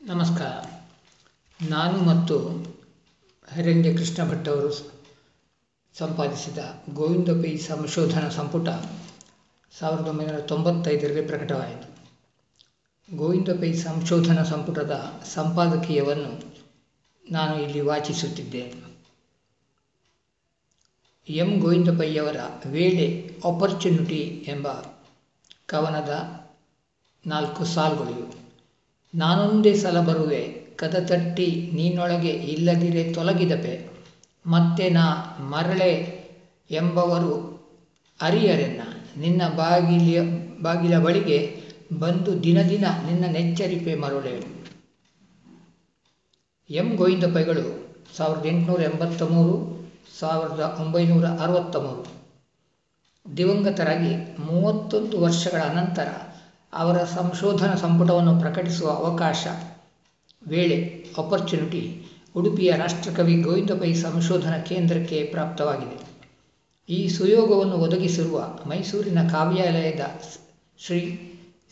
ನಮಸ್ಕಾರ. ನಾನು ಮತ್ತು ಹಿರಣ್ಯ ಕೃಷ್ಣ ಭಟ್ ಅವರು ಸಂಪಾದಿಸಿದ ಗೋವಿಂದ ಪೈ ಸಂಶೋಧನಾ ಸಂಪುಟ ಸಾವಿರದ ಒಂಬೈನೂರ ತೊಂಬತ್ತೈದರಲ್ಲಿ ಪ್ರಕಟವಾಯಿತು. ಗೋವಿಂದ ಪೈ ಸಂಶೋಧನಾ ಸಂಪುಟದ ಸಂಪಾದಕೀಯವನ್ನು ನಾನು ಇಲ್ಲಿ ವಾಚಿಸುತ್ತಿದ್ದೇನೆ. ಎಂ ಗೋವಿಂದ ಪೈಯವರ ವೇಳೆ ಆಪರ್ಚುನಿಟಿ ಎಂಬ ಕವನದ ನಾಲ್ಕು ಸಾಲುಗಳು ಇವು. ನಾನೊಂದೇ ಸಲ ಬರುವೆ, ಕದ ತಟ್ಟಿ ನೀನೊಳಗೆ ಇಲ್ಲದಿರೆ ತೊಲಗಿದಪೆ. ಮತ್ತೆ ನಾ ಮರಳೆ ಎಂಬವರು ಅರಿಯರೆನ್ನ. ನಿನ್ನ ಬಾಗಿಲಿಯ, ಬಾಗಿಲ ಬಳಿಗೆ ಬಂದು ದಿನ ದಿನ ನಿನ್ನ ನೆಚ್ಚರಿಪೆ ಮರುಳೆ ಎಂ ಗೋವಿಂದ ಪೈಗಳು, ಸಾವಿರದ ಎಂಟುನೂರ ಎಂಬತ್ತ ಮೂರು ಸಾವಿರದ ಒಂಬೈನೂರ ಅರವತ್ತ ಮೂರು ದಿವಂಗತರಾಗಿ ಮೂವತ್ತೊಂದು ವರ್ಷಗಳ ಅನಂತರ ಅವರ ಸಂಶೋಧನಾ ಸಂಪುಟವನ್ನು ಪ್ರಕಟಿಸುವ ಅವಕಾಶ, ವೇಳೆ ಆಪರ್ಚುನಿಟಿ ಉಡುಪಿಯ ರಾಷ್ಟ್ರಕವಿ ಗೋವಿಂದ ಪೈ ಸಂಶೋಧನಾ ಕೇಂದ್ರಕ್ಕೆ ಪ್ರಾಪ್ತವಾಗಿದೆ. ಈ ಸುಯೋಗವನ್ನು ಒದಗಿಸಿರುವ ಮೈಸೂರಿನ ಕಾವ್ಯಾಲಯದ ಶ್ರೀ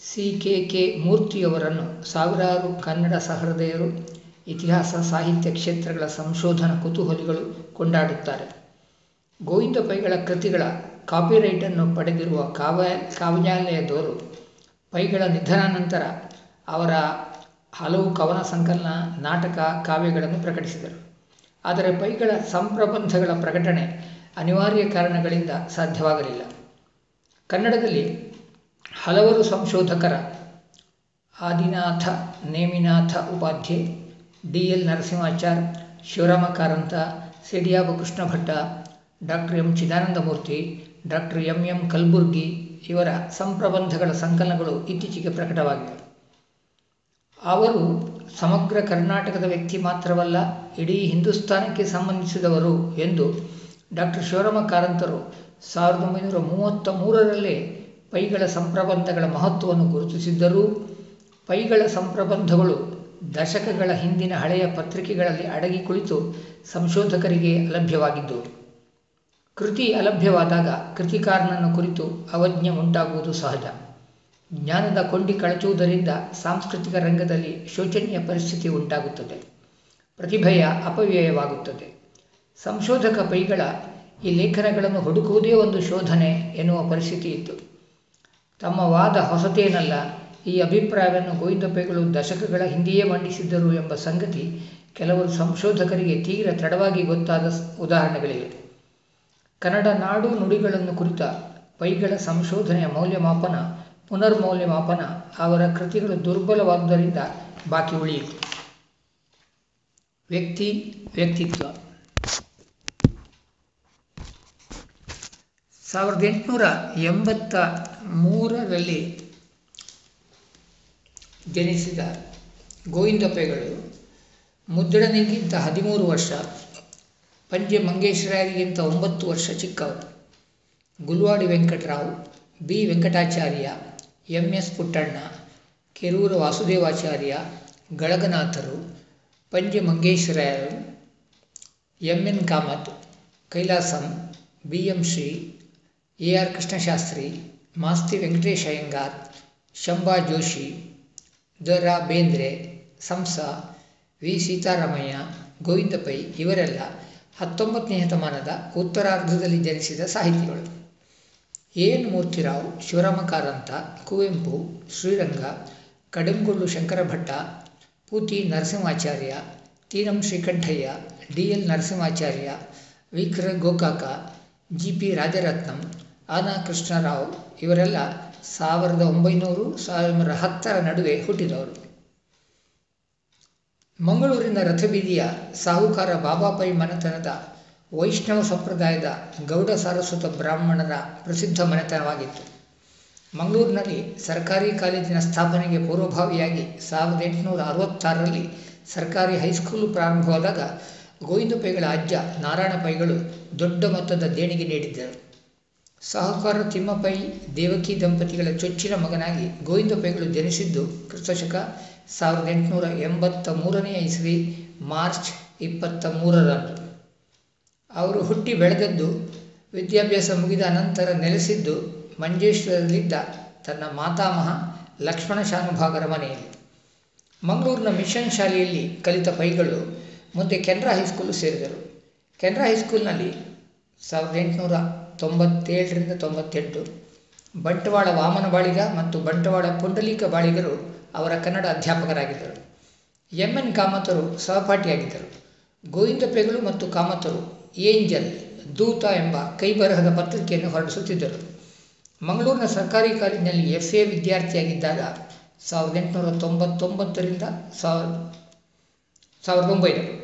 ಸಿ ಕೆ ಕೆ ಮೂರ್ತಿಯವರನ್ನು ಸಾವಿರಾರು ಕನ್ನಡ ಸಹೃದಯರು, ಇತಿಹಾಸ, ಸಾಹಿತ್ಯ ಕ್ಷೇತ್ರಗಳ ಸಂಶೋಧನಾ ಕುತೂಹಲಿಗಳು ಕೊಂಡಾಡುತ್ತಾರೆ. ಗೋವಿಂದ ಪೈಗಳ ಕೃತಿಗಳ ಕಾಪಿರೈಟನ್ನು ಪಡೆದಿರುವ ಕಾವ್ಯ, ಕಾವ್ಯಾಲಯದವರು ಪೈಗಳ ನಿಧನಾನಂತರ ಅವರ ಹಲವು ಕವನ ಸಂಕಲನ, ನಾಟಕ, ಕಾವ್ಯಗಳನ್ನು ಪ್ರಕಟಿಸಿದರು. ಆದರೆ ಪೈಗಳ ಸಂಪ್ರಬಂಧಗಳ ಪ್ರಕಟಣೆ ಅನಿವಾರ್ಯ ಕಾರಣಗಳಿಂದ ಸಾಧ್ಯವಾಗಲಿಲ್ಲ. ಕನ್ನಡದಲ್ಲಿ ಹಲವರು ಸಂಶೋಧಕರ Adinatha, Neminatha Upadhye D L Narasimhachar Shivarama Karanth ಸಿಡಿಯಾಬ Krishna Bhatta doctor M Chidanandamurthy, doctor M M Kalburgi ಇವರ ಸಂಪ್ರಬಂಧಗಳ ಸಂಕಲನಗಳು ಇತ್ತೀಚೆಗೆ ಪ್ರಕಟವಾಗಿವೆ. ಅವರು ಸಮಗ್ರ ಕರ್ನಾಟಕದ ವ್ಯಕ್ತಿ ಮಾತ್ರವಲ್ಲ, ಇಡೀ ಹಿಂದೂಸ್ತಾನಕ್ಕೆ ಸಂಬಂಧಿಸಿದವರು ಎಂದು ಡಾಕ್ಟರ್ ಶಿವರಾಮ ಕಾರಂತರು ಸಾವಿರದ ಒಂಬೈನೂರ ಮೂವತ್ತ ಮೂರರಲ್ಲೇ ಪೈಗಳ ಸಂಪ್ರಬಂಧಗಳ ಮಹತ್ವವನ್ನು ಗುರುತಿಸಿದ್ದರು. ಪೈಗಳ ಸಂಪ್ರಬಂಧಗಳು ದಶಕಗಳ ಹಿಂದಿನ ಹಳೆಯ ಪತ್ರಿಕೆಗಳಲ್ಲಿ ಅಡಗಿ ಕುಳಿತು ಸಂಶೋಧಕರಿಗೆ ಅಲಭ್ಯವಾಗಿದ್ದವು ಕೃತಿ ಅಲಭ್ಯವಾದಾಗ ಕೃತಿಕಾರನನ್ನು ಕುರಿತು ಅವಜ್ಞೆ ಉಂಟಾಗುವುದು ಸಹಜ. ಜ್ಞಾನದ ಕೊಂಡಿ ಕಳಚುವುದರಿಂದ ಸಾಂಸ್ಕೃತಿಕ ರಂಗದಲ್ಲಿ ಶೋಚನೀಯ ಪರಿಸ್ಥಿತಿ ಉಂಟಾಗುತ್ತದೆ. ಪ್ರತಿಭೆಯ ಅಪವ್ಯಯವಾಗುತ್ತದೆ. ಸಂಶೋಧಕ ಪೈಗಳ ಈ ಲೇಖನಗಳನ್ನು ಹುಡುಕುವುದೇ ಒಂದು ಶೋಧನೆ ಎನ್ನುವ ಪರಿಸ್ಥಿತಿ ಇತ್ತು. ತಮ್ಮ ವಾದ ಹೊಸತೇನಲ್ಲ, ಈ ಅಭಿಪ್ರಾಯವನ್ನು ಗೋವಿಂದ ಪೈಗಳು ದಶಕಗಳ ಹಿಂದೆಯೇ ಮಂಡಿಸಿದ್ದರು ಎಂಬ ಸಂಗತಿ ಕೆಲವರು ಸಂಶೋಧಕರಿಗೆ ತೀರ ತಡವಾಗಿ ಗೊತ್ತಾದ ಉದಾಹರಣೆಗಳಿವೆ. ಕನ್ನಡ ನಾಡು ನುಡಿಗಳನ್ನು ಕುರಿತ ಪೈಗಳ ಸಂಶೋಧನೆಯ ಮೌಲ್ಯಮಾಪನ, ಪುನರ್ಮೌಲ್ಯಮಾಪನ ಅವರ ಕೃತಿಗಳು ದುರ್ಬಲವಾದ್ದರಿಂದ ಬಾಕಿ ಉಳಿಯಿತು. ವ್ಯಕ್ತಿ, ವ್ಯಕ್ತಿತ್ವ. ಸಾವಿರದ ಎಂಟುನೂರ ಎಂಬತ್ತ ಮೂರರಲ್ಲಿ ಜನಿಸಿದ ಗೋವಿಂದಪ್ಪೆಗಳು ಮುದ್ರಣಗಿಂತ ಹದಿಮೂರು ವರ್ಷ ಪಂಜೆ ಮಂಗೇಶ್ವರಾಯರಿಗಿಂತ ಒಂಬತ್ತು ವರ್ಷ ಚಿಕ್ಕವರು Gulvadi Venkatarao, B. Venkatacharya, M. S. Puttanna, Kerur Vasudevacharya, ಗಳಗನಾಥರು Panje ಮಂಗೇಶ್ವರರು M. N. Kamath, Kailasam, B. M. Shri, A. R. Krishnashastri, Masti Venkatesha Iyengar, Shambha Joshi, the. Bendre, Samsa, V. Seetharamaiah Govinda Pai ಇವರೆಲ್ಲ ಹತ್ತೊಂಬತ್ತನೇ ಶತಮಾನದ ಉತ್ತರಾರ್ಧದಲ್ಲಿ ಜನಿಸಿದ ಸಾಹಿತಿಗಳು. N. Murthirao Shivarama Karanth Kuvempu, Sriranga, Kadengodlu Shankara Bhatta Puti Narasimhacharya Teenam Srikantaiah D L Narasimhacharya ವಿಕ್ರ Gokak G P Rajaratnam ಆನಾ ಕೃಷ್ಣರಾವ್ ಇವರೆಲ್ಲ ಸಾವಿರದ ಒಂಬೈನೂರು ಸಾವಿರದ ಹತ್ತರ ನಡುವೆ ಹುಟ್ಟಿದವರು. ಮಂಗಳೂರಿನ ರಥಬೀದಿಯ ಸಾಹುಕಾರ ಬಾಬಾಪೈ ಮನೆತನದ ವೈಷ್ಣವ ಸಂಪ್ರದಾಯದ ಗೌಡ ಸಾರಸ್ವತ ಬ್ರಾಹ್ಮಣರ ಪ್ರಸಿದ್ಧ ಮನೆತನವಾಗಿತ್ತು. ಮಂಗಳೂರಿನಲ್ಲಿ ಸರ್ಕಾರಿ ಕಾಲೇಜಿನ ಸ್ಥಾಪನೆಗೆ ಪೂರ್ವಭಾವಿಯಾಗಿ ಸಾವಿರದ ಎಂಟುನೂರ ಅರವತ್ತಾರರಲ್ಲಿ ಸರ್ಕಾರಿ ಹೈಸ್ಕೂಲು ಪ್ರಾರಂಭವಾದಾಗ ಗೋವಿಂದ ಪೈಗಳ ಅಜ್ಜ ನಾರಾಯಣ ಪೈಗಳು ದೊಡ್ಡ ಮೊತ್ತದ ದೇಣಿಗೆ ನೀಡಿದ್ದರು. ಸಾಹುಕಾರ ತಿಮ್ಮಪೈ, ದೇವಕಿ ದಂಪತಿಗಳ ಚೊಚ್ಚಿನ ಮಗನಾಗಿ ಗೋವಿಂದ ಪೈಗಳು ಜನಿಸಿದ್ದು ಕ್ರಿಸ್ತಶಕ ಸಾವಿರದ ಎಂಟುನೂರ ಎಂಬತ್ತ ಮೂರನೇ ಇಸ್ವಿ, ಮಾರ್ಚ್ ಇಪ್ಪತ್ತ ಮೂರರಂದು ಅವರು ಹುಟ್ಟಿ ಬೆಳೆದದ್ದು ವಿದ್ಯಾಭ್ಯಾಸ ಮುಗಿದ ನಂತರ ನೆಲೆಸಿದ್ದು ಮಂಜೇಶ್ವರದಲ್ಲಿದ್ದ ತನ್ನ ಮಾತಾಮಹ ಲಕ್ಷ್ಮಣ ಶಾನುಭಾಗರ ಮನೆಯಲ್ಲಿ. ಮಂಗಳೂರಿನ ಮಿಷನ್ ಶಾಲೆಯಲ್ಲಿ ಕಲಿತ ಪೈಗಳು ಮುಂದೆ ಕೆನರಾ ಹೈಸ್ಕೂಲು ಸೇರಿದರು. ಕೆನರಾ ಹೈಸ್ಕೂಲ್ನಲ್ಲಿ ಸಾವಿರದ ಎಂಟುನೂರ ತೊಂಬತ್ತೇಳರಿಂದ ತೊಂಬತ್ತೆಂಟು. ಬಂಟವಾಳ ವಾಮನ ಬಾಳಿಗ ಮತ್ತು ಬಂಟವಾಳ ಪುಂಡಲೀಕ ಬಾಳಿಗರು ಅವರ ಕನ್ನಡ ಅಧ್ಯಾಪಕರಾಗಿದ್ದರು. ಎಂ ಎನ್ ಕಾಮತರು ಸಹಪಾಠಿಯಾಗಿದ್ದರು. ಗೋವಿಂದ ಪೆಗಳು ಮತ್ತು ಕಾಮತರು ಏಂಜಲ್, ದೂತ ಎಂಬ ಕೈಬರಹದ ಪತ್ರಿಕೆಯನ್ನು ಹೊರಡಿಸುತ್ತಿದ್ದರು. ಮಂಗಳೂರಿನ ಸರ್ಕಾರಿ ಕಾಲೇಜಿನಲ್ಲಿ ಎಫ್ ಎ ವಿದ್ಯಾರ್ಥಿಯಾಗಿದ್ದಾಗ ಸಾವಿರದ ಎಂಟುನೂರ ತೊಂಬತ್ತೊಂಬತ್ತರಿಂದ ಸಾವಿರದ ಸಾವಿರದ ಒಂಬೈನೂರು.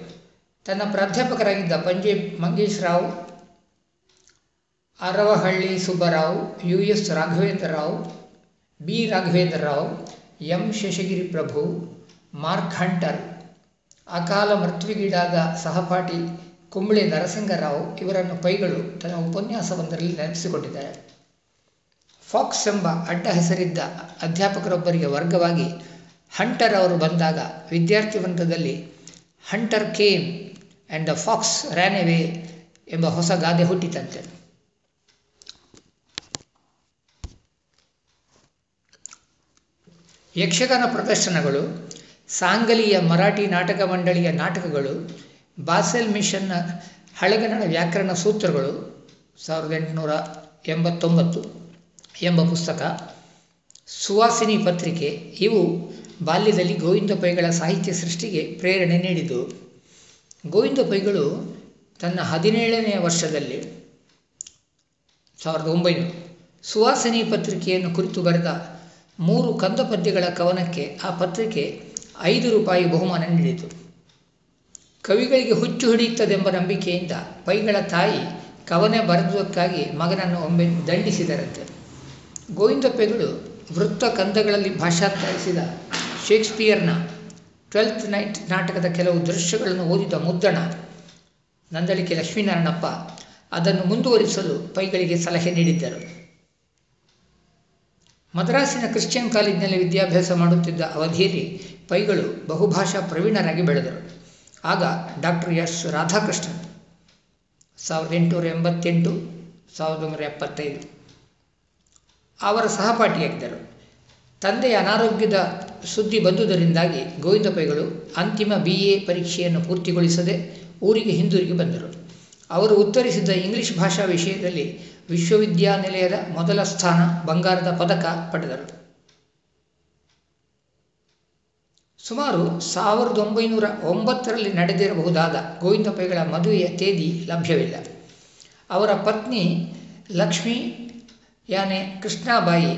ತನ್ನ ಪ್ರಾಧ್ಯಾಪಕರಾಗಿದ್ದ Panje Mangesh Rao Aravahalli Subbarao, U S Raghavendra Rao, B Raghavendra Rao M Sheshagiri Prabhu, Mark Hunter, ಅಕಾಲ ಮೃತ್ವಿಗೀಡಾದ ಸಹಪಾಠಿ ಕುಂಬಳೆ ನರಸಿಂಗರಾವ್ ಇವರನ್ನು ಪೈಗಳು ತನ್ನ ಉಪನ್ಯಾಸವೊಂದರಲ್ಲಿ ನೆನಪಿಸಿಕೊಂಡಿದ್ದಾರೆ. ಫಾಕ್ಸ್ ಎಂಬ ಅಡ್ಡ ಹೆಸರಿದ್ದ ಅಧ್ಯಾಪಕರೊಬ್ಬರಿಗೆ ವರ್ಗವಾಗಿ ಹಂಟರ್ ಅವರು ಬಂದಾಗ ವಿದ್ಯಾರ್ಥಿ ವೃಂದದಲ್ಲಿ Hunter came and the fox ran away ಎಂಬ ಹೊಸ ಗಾದೆ ಹುಟ್ಟಿತಂತೆ. ಯಕ್ಷಗಾನ ಪ್ರದರ್ಶನಗಳು, ಸಾಂಗಲಿಯ ಮರಾಠಿ ನಾಟಕ ಮಂಡಳಿಯ ನಾಟಕಗಳು, ಬಾಸೆಲ್ ಮಿಷನ್ನ ಹಳೆಗನ್ನಡ ವ್ಯಾಕರಣ ಸೂತ್ರಗಳು, ಸಾವಿರದ ಎಂಟುನೂರ ಎಂಬತ್ತೊಂಬತ್ತು ಎಂಬ ಪುಸ್ತಕ, ಸುವಾಸಿನಿ ಪತ್ರಿಕೆ, ಇವು ಬಾಲ್ಯದಲ್ಲಿ ಗೋವಿಂದ ಪೈಗಳ ಸಾಹಿತ್ಯ ಸೃಷ್ಟಿಗೆ ಪ್ರೇರಣೆ ನೀಡಿದವು ಗೋವಿಂದ ಪೈಗಳು ತನ್ನ ಹದಿನೇಳನೆಯ ವರ್ಷದಲ್ಲಿ ಸಾವಿರದ ಒಂಬೈನೂರು ಸುವಾಸಿನಿ ಪತ್ರಿಕೆಯನ್ನು ಕುರಿತು ಬರೆದ ಮೂರು ಕಂದ ಪದ್ಯಗಳ ಕವನಕ್ಕೆ, ಆ ಪತ್ರಿಕೆ ಐದು ರೂಪಾಯಿ ಬಹುಮಾನ ನೀಡಿತು. ಕವಿಗಳಿಗೆ ಹುಚ್ಚು ಹಿಡಿಯುತ್ತದೆಂಬ ನಂಬಿಕೆಯಿಂದ ಪೈಗಳ ತಾಯಿ ಕವನ ಬರೆದುದಕ್ಕಾಗಿ ಮಗನನ್ನು ಒಮ್ಮೆ ದಂಡಿಸಿದರಂತೆ. ಗೋವಿಂದ ಪೆಗಳು ವೃತ್ತ ಕಂದಗಳಲ್ಲಿ ಭಾಷಾಂತರಿಸಿದ ಶೇಕ್ಸ್ಪಿಯರ್ನ ಟ್ವೆಲ್ತ್ ನೈಟ್ ನಾಟಕದ ಕೆಲವು ದೃಶ್ಯಗಳನ್ನು ಓದಿದ ಮುದ್ದಣ, ನಂದಳಿಕೆ ಲಕ್ಷ್ಮೀನಾರಾಯಣಪ್ಪ ಅದನ್ನು ಮುಂದುವರಿಸಲು ಪೈಗಳಿಗೆ ಸಲಹೆ ನೀಡಿದ್ದರು. ಮದ್ರಾಸಿನ ಕ್ರಿಶ್ಚಿಯನ್ ಕಾಲೇಜಿನಲ್ಲಿ ವಿದ್ಯಾಭ್ಯಾಸ ಮಾಡುತ್ತಿದ್ದ ಅವಧಿಯಲ್ಲಿ ಪೈಗಳು ಬಹುಭಾಷಾ ಪ್ರವೀಣರಾಗಿ ಬೆಳೆದರು. ಆಗ ಡಾಕ್ಟರ್ ಎಸ್ ರಾಧಾಕೃಷ್ಣನ್ ಸಾವಿರದ ಎಂಟುನೂರ ಎಂಬತ್ತೆಂಟು, ಸಾವಿರದ ಒಂಬೈನೂರ ಎಪ್ಪತ್ತೈದು ಅವರ ಸಹಪಾಠಿಯಾಗಿದ್ದರು. ತಂದೆಯ ಅನಾರೋಗ್ಯದ ಸುದ್ದಿ ಬಂದುದರಿಂದಾಗಿ ಗೋವಿಂದ ಪೈಗಳು ಅಂತಿಮ ಬಿ ಎ ಪರೀಕ್ಷೆಯನ್ನು ಪೂರ್ತಿಗೊಳಿಸದೆ ಊರಿಗೆ ಹಿಂದಿರುಗಿ ಬಂದರು. ಅವರು ಉತ್ತರಿಸಿದ ಇಂಗ್ಲಿಷ್ ಭಾಷಾ ವಿಷಯದಲ್ಲಿ ವಿಶ್ವವಿದ್ಯಾನಿಲಯದ ಮೊದಲ ಸ್ಥಾನ ಬಂಗಾರದ ಪದಕ ಪಡೆದರು. ಸುಮಾರು ಸಾವಿರದ ಒಂಬೈನೂರ ಒಂಬತ್ತರಲ್ಲಿ ನಡೆದಿರಬಹುದಾದ ಗೋವಿಂದ ಪೈಗಳ ಮದುವೆಯ ತೇದಿ ಲಭ್ಯವಿಲ್ಲ. ಅವರ ಪತ್ನಿ ಲಕ್ಷ್ಮೀ, ಯಾನೆ ಕೃಷ್ಣಾಬಾಯಿ,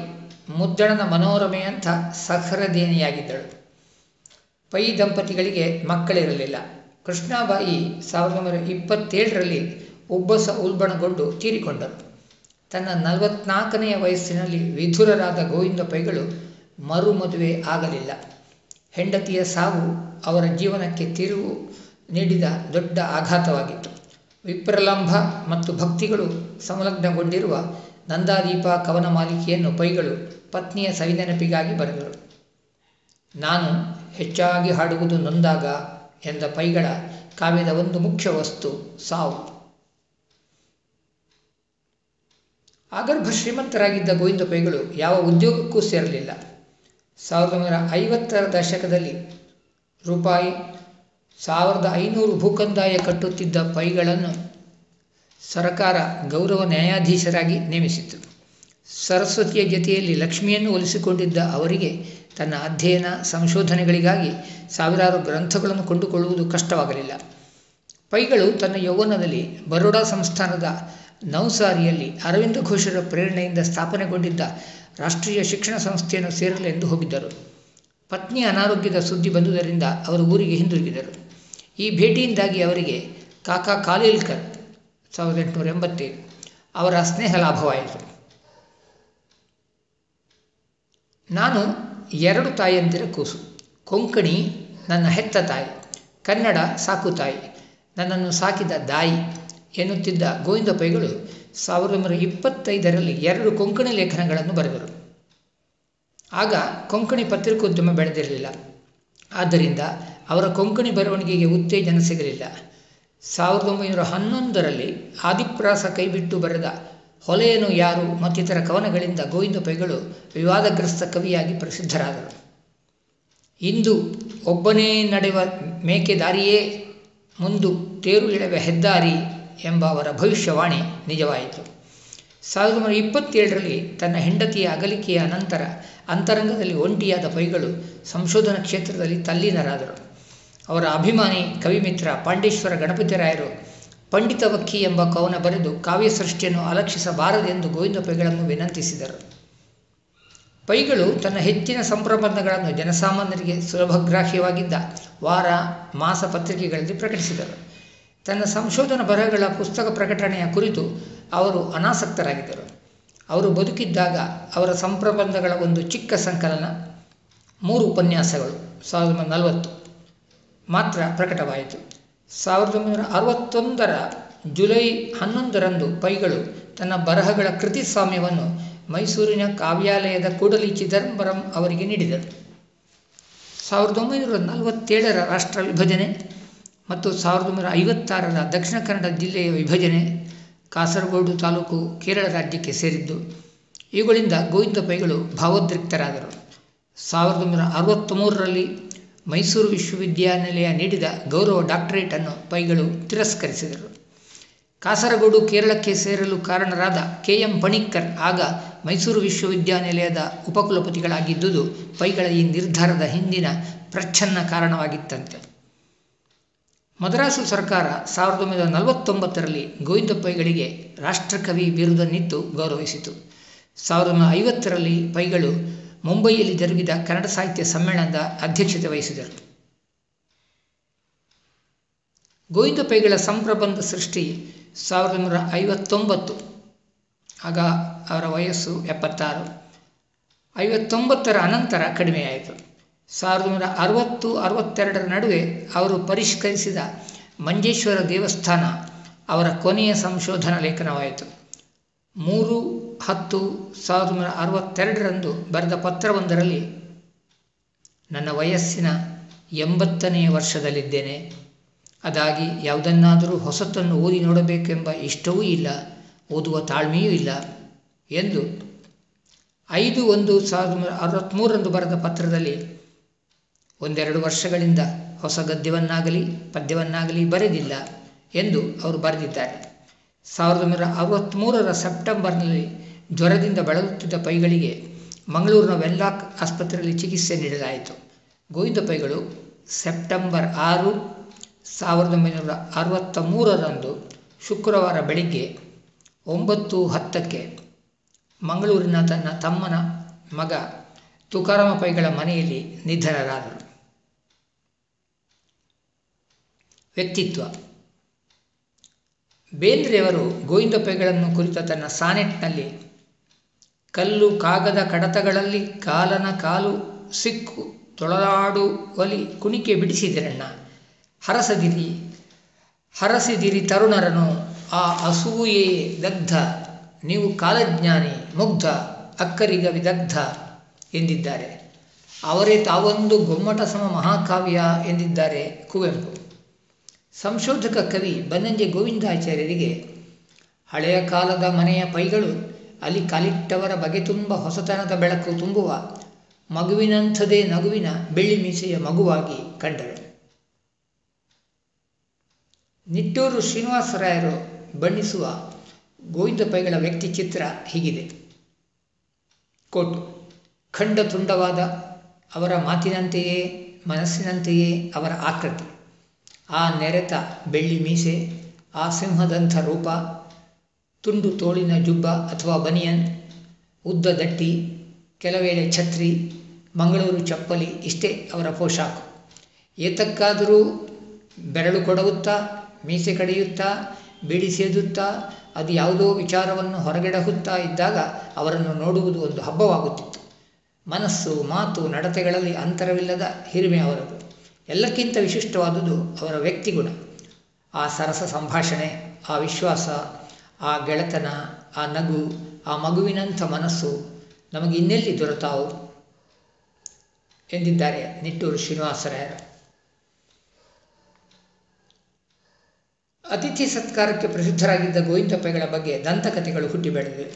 ಮುದ್ದಣನ ಮನೋರಮೆಯಂಥ ಸಹೃದಯನಿಯಾಗಿದ್ದಳು. ಪೈ ದಂಪತಿಗಳಿಗೆ ಮಕ್ಕಳಿರಲಿಲ್ಲ. ಕೃಷ್ಣಾಬಾಯಿ ಸಾವಿರದ ಒಂಬೈನೂರ ಇಪ್ಪತ್ತೇಳರಲ್ಲಿ ಉಬ್ಬಸ ಉಲ್ಬಣಗೊಂಡು ತೀರಿಕೊಂಡರು. ತನ್ನ ನಲವತ್ನಾಲ್ಕನೆಯ ವಯಸ್ಸಿನಲ್ಲಿ ವಿಧುರರಾದ ಗೋವಿಂದ ಪೈಗಳು ಮರು ಮದುವೆ ಆಗಲಿಲ್ಲ. ಹೆಂಡತಿಯ ಸಾವು ಅವರ ಜೀವನಕ್ಕೆ ತಿರುವು ನೀಡಿದ ದೊಡ್ಡ ಆಘಾತವಾಗಿತ್ತು. ವಿಪ್ರಲಂಭ ಮತ್ತು ಭಕ್ತಿಗಳು ಸಂಲಗ್ನಗೊಂಡಿರುವ ನಂದಾದೀಪ ಕವನ ಮಾಲಿಕೆಯನ್ನು ಪೈಗಳು ಪತ್ನಿಯ ಸವಿನೆನಪಿಗಾಗಿ ಬರೆದರು. ನಾನು ಹೆಚ್ಚಾಗಿ ಹಾಡುವುದು ನೊಂದಾಗ ಎಂದ ಪೈಗಳ ಕಾವ್ಯದ ಒಂದು ಮುಖ್ಯ ವಸ್ತು ಸಾವು. ಆಗರ್ಭ ಶ್ರೀಮಂತರಾಗಿದ್ದ ಗೋವಿಂದ ಪೈಗಳು ಯಾವ ಉದ್ಯೋಗಕ್ಕೂ ಸೇರಲಿಲ್ಲ. ಸಾವಿರದ ಒಂಬೈನೂರ ಐವತ್ತರ ದಶಕದಲ್ಲಿ ರೂಪಾಯಿ ಸಾವಿರದ ಐನೂರು ಭೂಕಂದಾಯ ಕಟ್ಟುತ್ತಿದ್ದ ಪೈಗಳನ್ನು ಸರಕಾರ ಗೌರವ ನ್ಯಾಯಾಧೀಶರಾಗಿ ನೇಮಿಸಿತು ಸರಸ್ವತಿಯ ಜತೆಯಲ್ಲಿ ಲಕ್ಷ್ಮಿಯನ್ನು ಒಲಿಸಿಕೊಂಡಿದ್ದ ಅವರಿಗೆ ತನ್ನ ಅಧ್ಯಯನ ಸಂಶೋಧನೆಗಳಿಗಾಗಿ ಸಾವಿರಾರು ಗ್ರಂಥಗಳನ್ನು ಕೊಂಡುಕೊಳ್ಳುವುದು ಕಷ್ಟವಾಗಲಿಲ್ಲ. ಪೈಗಳು ತನ್ನ ಯೌವನದಲ್ಲಿ ಬರೋಡಾ ಸಂಸ್ಥಾನದ ನೌಸಾರಿಯಲ್ಲಿ ಅರವಿಂದ ಘೋಷರ ಪ್ರೇರಣೆಯಿಂದ ಸ್ಥಾಪನೆಗೊಂಡಿದ್ದ ರಾಷ್ಟ್ರೀಯ ಶಿಕ್ಷಣ ಸಂಸ್ಥೆಯನ್ನು ಸೇರಲೆಂದು ಹೋಗಿದ್ದರು. ಪತ್ನಿ ಅನಾರೋಗ್ಯದ ಸುದ್ದಿ ಬಂದುದರಿಂದ ಅವರು ಊರಿಗೆ ಹಿಂದಿರುಗಿದರು. ಈ ಭೇಟಿಯಿಂದಾಗಿ ಅವರಿಗೆ ಕಾಕಾ ಕಾಲೇಲ್ಕರ್ ಸಾವಿರದ ಎಂಟುನೂರ ಎಂಬತ್ತೇಳು ಅವರ ಸ್ನೇಹ ಲಾಭವಾಯಿತು. ನಾನು ಎರಡು ತಾಯಂದಿರ ಕೂಸು. ಕೊಂಕಣಿ ನನ್ನ ಹೆತ್ತ ತಾಯಿ. ಕನ್ನಡ ಸಾಕು ತಾಯಿ. ನನ್ನನ್ನು ಸಾಕಿದ ದಾಯಿ. ಎನ್ನುತ್ತಿದ್ದ ಗೋವಿಂದ ಪೈಗಳು ಸಾವಿರದ ಒಂಬೈನೂರ ಇಪ್ಪತ್ತೈದರಲ್ಲಿ ಎರಡು ಕೊಂಕಣಿ ಲೇಖನಗಳನ್ನು ಬರೆದರು. ಆಗ ಕೊಂಕಣಿ ಪತ್ರಿಕೋದ್ಯಮ ಬೆಳೆದಿರಲಿಲ್ಲ. ಆದ್ದರಿಂದ ಅವರ ಕೊಂಕಣಿ ಬರವಣಿಗೆಗೆ ಉತ್ತೇಜನ ಸಿಗಲಿಲ್ಲ. ಸಾವಿರದ ಒಂಬೈನೂರ ಹನ್ನೊಂದರಲ್ಲಿ ಆದಿಪ್ರಾಸ ಕೈಬಿಟ್ಟು ಬರೆದ ಹೊಲೆಯನು ಯಾರು ಮತ್ತಿತರ ಕವನಗಳಿಂದ ಗೋವಿಂದ ಪೈಗಳು ವಿವಾದಗ್ರಸ್ತ ಕವಿಯಾಗಿ ಪ್ರಸಿದ್ಧರಾದರು. ಇಂದು ಒಬ್ಬನೇ ನಡೆವ ಮೇಕೆದಾರಿಯೇ ಮುಂದು ತೇರು ಎಳೆವ ಹೆದ್ದಾರಿ ಎಂಬ ಅವರ ಭವಿಷ್ಯವಾಣಿ ನಿಜವಾಯಿತು. ಸಾವಿರದ ಒಂಬೈನೂರ ಇಪ್ಪತ್ತೇಳರಲ್ಲಿ ತನ್ನ ಹೆಂಡತಿಯ ಅಗಲಿಕೆಯ ನಂತರ ಅಂತರಂಗದಲ್ಲಿ ಒಂಟಿಯಾದ ಪೈಗಳು ಸಂಶೋಧನಾ ಕ್ಷೇತ್ರದಲ್ಲಿ ತಲ್ಲೀನರಾದರು. ಅವರ ಅಭಿಮಾನಿ ಕವಿಮಿತ್ರ ಪಾಂಡೇಶ್ವರ ಗಣಪತಿರಾಯರು ಪಂಡಿತ ವಕ್ಕಿ ಎಂಬ ಕವನ ಬರೆದು ಕಾವ್ಯ ಸೃಷ್ಟಿಯನ್ನು ಅಲಕ್ಷಿಸಬಾರದೆಂದು ಗೋವಿಂದ ಪೈಗಳನ್ನು ವಿನಂತಿಸಿದರು. ಪೈಗಳು ತನ್ನ ಹೆಚ್ಚಿನ ಸಂಪ್ರಬಂಧಗಳನ್ನು ಜನಸಾಮಾನ್ಯರಿಗೆ ಸುಲಭಗ್ರಾಹ್ಯವಾಗಿದ್ದ ವಾರ, ಮಾಸ ಪತ್ರಿಕೆಗಳಲ್ಲಿ ಪ್ರಕಟಿಸಿದರು. ತನ್ನ ಸಂಶೋಧನಾ ಬರಹಗಳ ಪುಸ್ತಕ ಪ್ರಕಟಣೆಯ ಕುರಿತು ಅವರು ಅನಾಸಕ್ತರಾಗಿದ್ದರು. ಅವರು ಬದುಕಿದ್ದಾಗ ಅವರ ಸಂಪ್ರಬಂಧಗಳ ಒಂದು ಚಿಕ್ಕ ಸಂಕಲನ, ಮೂರು ಉಪನ್ಯಾಸಗಳು, ಸಾವಿರದ ಒಂಬೈನೂರ ನಲವತ್ತು. ಮಾತ್ರ ಪ್ರಕಟವಾಯಿತು. ಸಾವಿರದ ಒಂಬೈನೂರ ಅರವತ್ತೊಂದರ ಜುಲೈ ಹನ್ನೊಂದರಂದು ಪೈಗಳು ತನ್ನ ಬರಹಗಳ ಕೃತಿಸ್ವಾಮ್ಯವನ್ನು ಮೈಸೂರಿನ ಕಾವ್ಯಾಲಯದ ಕೂಡಲಿ ಚಿದಂಬರಂ ಅವರಿಗೆ ನೀಡಿದರು. ಸಾವಿರದ ಒಂಬೈನೂರ ನಲವತ್ತೇಳರ ರಾಷ್ಟ್ರ ವಿಭಜನೆ ಮತ್ತು ಸಾವಿರದ ಒಂಬೈನೂರ ಐವತ್ತಾರರ ದಕ್ಷಿಣ ಕನ್ನಡ ಜಿಲ್ಲೆಯ ವಿಭಜನೆ ಕಾಸರಗೋಡು ತಾಲೂಕು ಕೇರಳ ರಾಜ್ಯಕ್ಕೆ ಸೇರಿದ್ದು. ಇವುಗಳಿಂದ ಗೋವಿಂದ ಪೈಗಳು ಭಾವೋದ್ರಿಕ್ತರಾದರು. ಸಾವಿರದ ಒಂಬೈನೂರ ಅರವತ್ತ್ಮೂರರಲ್ಲಿ ಮೈಸೂರು ವಿಶ್ವವಿದ್ಯಾನಿಲಯ ನೀಡಿದ ಗೌರವ ಡಾಕ್ಟರೇಟನ್ನು ಪೈಗಳು ತಿರಸ್ಕರಿಸಿದರು. ಕಾಸರಗೋಡು ಕೇರಳಕ್ಕೆ ಸೇರಲು ಕಾರಣರಾದ ಕೆ ಎಂ ಪಣಿಕ್ಕರ್ ಆಗ ಮೈಸೂರು ವಿಶ್ವವಿದ್ಯಾನಿಲಯದ ಉಪಕುಲಪತಿಗಳಾಗಿದ್ದುದು ಪೈಗಳ ಈ ನಿರ್ಧಾರದ ಹಿಂದಿನ ಪ್ರಚ್ಛನ್ನ ಕಾರಣವಾಗಿತ್ತಂತೆ. ಮದ್ರಾಸು ಸರ್ಕಾರ ಸಾವಿರದ ಒಂಬೈನೂರ ನಲವತ್ತೊಂಬತ್ತರಲ್ಲಿ ಗೋವಿಂದ ಪೈಗಳಿಗೆ ರಾಷ್ಟ್ರಕವಿ ಬಿರುದನ್ನಿತ್ತು ಗೌರವಿಸಿತು. ಸಾವಿರದ ಒಂಬೈನೂರ ಐವತ್ತರಲ್ಲಿ ಪೈಗಳು ಮುಂಬಯಿಯಲ್ಲಿ ಜರುಗಿದ ಕನ್ನಡ ಸಾಹಿತ್ಯ ಸಮ್ಮೇಳನದ ಅಧ್ಯಕ್ಷತೆ ವಹಿಸಿದರು. ಗೋವಿಂದ ಪೈಗಳ ಸಂಪ್ರಬಂಧ ಸೃಷ್ಟಿ ಸಾವಿರದ ಒಂಬೈನೂರ ಐವತ್ತೊಂಬತ್ತು, ಆಗ ಅವರ ವಯಸ್ಸು ಎಪ್ಪತ್ತಾರು. ಐವತ್ತೊಂಬತ್ತರ ಅನಂತರ ಕಡಿಮೆಯಾಯಿತು. ಸಾವಿರದ ಒಂಬೈನೂರ ಅರವತ್ತು, ಅರವತ್ತೆರಡರ ನಡುವೆ ಅವರು ಪರಿಷ್ಕರಿಸಿದ ಮಂಜೇಶ್ವರ ದೇವಸ್ಥಾನ ಅವರ ಕೊನೆಯ ಸಂಶೋಧನಾ ಲೇಖನವಾಯಿತು. ಮೂರು ಹತ್ತು ಸಾವಿರದ ಒಂಬೈನೂರ ಅರವತ್ತೆರಡರಂದು ಬರೆದ ಪತ್ರವೊಂದರಲ್ಲಿ, ನನ್ನ ವಯಸ್ಸಿನ ಎಂಬತ್ತನೆಯ ವರ್ಷದಲ್ಲಿದ್ದೇನೆ. ಅದಾಗಿ ಯಾವುದನ್ನಾದರೂ ಹೊಸತನ್ನು ಓದಿ ನೋಡಬೇಕೆಂಬ ಇಷ್ಟವೂ ಇಲ್ಲ, ಓದುವ ತಾಳ್ಮೆಯೂ ಇಲ್ಲ ಎಂದು ಐದು ಒಂದು ಸಾವಿರದ ಒಂಬೈನೂರ ಅರವತ್ತ್ಮೂರರಂದು ಬರೆದ ಪತ್ರದಲ್ಲಿ ಒಂದೆರಡು ವರ್ಷಗಳಿಂದ ಹೊಸ ಗದ್ಯವನ್ನಾಗಲಿ ಪದ್ಯವನ್ನಾಗಲಿ ಬರೆದಿಲ್ಲ ಎಂದು ಅವರು ಬರೆದಿದ್ದಾರೆ. ಸಾವಿರದ ಒಂಬೈನೂರ ಅರವತ್ತ್ಮೂರರ ಸೆಪ್ಟೆಂಬರ್ನಲ್ಲಿ ಜ್ವರದಿಂದ ಬಳಲುತ್ತಿದ್ದ ಪೈಗಳಿಗೆ ಮಂಗಳೂರಿನ ವೆಲ್ಲಾಕ್ ಆಸ್ಪತ್ರೆಯಲ್ಲಿ ಚಿಕಿತ್ಸೆ ನೀಡಲಾಯಿತು. ಗೋವಿಂದ ಪೈಗಳು ಸೆಪ್ಟೆಂಬರ್ ಆರು, ಸಾವಿರದ ಒಂಬೈನೂರ ಅರವತ್ತ ಮೂರರಂದು ಶುಕ್ರವಾರ ಬೆಳಿಗ್ಗೆ ಒಂಬತ್ತು ಹತ್ತಕ್ಕೆ ಮಂಗಳೂರಿನ ತನ್ನ ತಮ್ಮನ ಮಗ ತುಕಾರಾಮ ಪೈಗಳ ಮನೆಯಲ್ಲಿ ನಿಧನರಾದರು. ವ್ಯಕ್ತಿತ್ವ. ಬೇಂದ್ರೆಯವರು ಗೋವಿಂದ ಪೈಗಳನ್ನು ಕುರಿತ ತನ್ನ ಸಾನೆಟ್ನಲ್ಲಿ, ಕಲ್ಲು ಕಾಗದ ಕಡತಗಳಲ್ಲಿ ಕಾಲನ ಕಾಲು ಸಿಕ್ಕು ತೊಳಲಾಡುವಲಿ ಕುಣಿಕೆ ಬಿಡಿಸಿದಿರಣ್ಣ. ಹರಸದಿರಿ, ಹರಸಿದಿರಿ ತರುಣರನು ಆ ಅಸೂಯೇ ದಗ್ಧ, ನೀವು ಕಾಲಜ್ಞಾನಿ, ಮುಗ್ಧ ಅಕ್ಕರಿಗ ವಿದಗ್ಧ ಎಂದಿದ್ದಾರೆ. ಅವರೇ ತಾವೊಂದು ಗೊಮ್ಮಟ ಸಮ ಮಹಾಕಾವ್ಯ ಎಂದಿದ್ದಾರೆ ಕುವೆಂಪು. ಸಂಶೋಧಕ ಕವಿ ಬನ್ನಂಜೆ ಗೋವಿಂದಾಚಾರ್ಯರಿಗೆ ಹಳೆಯ ಕಾಲದ ಮನೆಯ ಪೈಗಳು, ಅಲ್ಲಿ ಕಾಲಿಟ್ಟವರ ಬಗೆ ತುಂಬ ಹೊಸತನದ ಬೆಳಕು ತುಂಬುವ ಮಗುವಿನಂಥದೇ ನಗುವಿನ ಬೆಳ್ಳಿ ಮೀಸೆಯ ಮಗುವಾಗಿ ಕಂಡರು. ನಿಟ್ಟೂರು ಶ್ರೀನಿವಾಸರಾಯರು ಬಣ್ಣಿಸುವ ಗೋವಿಂದ ಪೈಗಳ ವ್ಯಕ್ತಿ ಚಿತ್ರ ಹೀಗಿದೆ. ಕೋಟು ಖಂಡ ತುಂಡವಾದ ಅವರ ಮಾತಿನಂತೆಯೇ, ಮನಸ್ಸಿನಂತೆಯೇ ಅವರ ಆಕೃತಿ. ಆ ನೆರೆತ ಬೆಳ್ಳಿ ಮೀಸೆ, ಆ ಸಿಂಹದಂಥ ರೂಪ, ತುಂಡು ತೋಳಿನ ಜುಬ್ಬ ಅಥವಾ ಬನಿಯನ್, ಉದ್ದ ದಟ್ಟಿ, ಕೆಲವೇಳೆ ಛತ್ರಿ, ಮಂಗಳೂರು ಚಪ್ಪಲಿ ಇಷ್ಟೇ ಅವರ ಪೋಷಾಕು. ಏತಕ್ಕಾದರೂ ಬೆರಳು ಕೊಡವುತ್ತಾ, ಮೀಸೆ ಕಡಿಯುತ್ತಾ ಬೀಡಿ ಸೇದುತ್ತಾ, ಅದು ಯಾವುದೋ ವಿಚಾರವನ್ನು ಹೊರಗೆಡಹುತ್ತಾ ಇದ್ದಾಗ ಅವರನ್ನು ನೋಡುವುದು ಒಂದು ಹಬ್ಬವಾಗುತ್ತಿತ್ತು. ಮನಸ್ಸು ಮಾತು ನಡತೆಗಳಲ್ಲಿ ಅಂತರವಿಲ್ಲದ ಹಿರಿಮೆ ಅವರದು. ಎಲ್ಲಕ್ಕಿಂತ ವಿಶಿಷ್ಟವಾದುದು ಅವರ ವ್ಯಕ್ತಿಗುಣ. ಆ ಸರಸ ಸಂಭಾಷಣೆ, ಆ ವಿಶ್ವಾಸ, ಆ ಗೆಳೆತನ, ಆ ನಗು, ಆ ಮಗುವಿನಂಥ ಮನಸ್ಸು ನಮಗೆ ಇನ್ನೆಲ್ಲಿ ದೊರೆತಾವು? ಎಂದಿದ್ದಾರೆ ನಿಟ್ಟೂರು ಶ್ರೀನಿವಾಸರಾಯರು. ಅತಿಥಿ ಸತ್ಕಾರಕ್ಕೆ ಪ್ರಸಿದ್ಧರಾಗಿದ್ದ ಗೋವಿಂದ ಪೈಗಳ ಬಗ್ಗೆ ದಂತಕಥೆಗಳು ಹುಟ್ಟಿ ಬೆಳೆದಿವೆ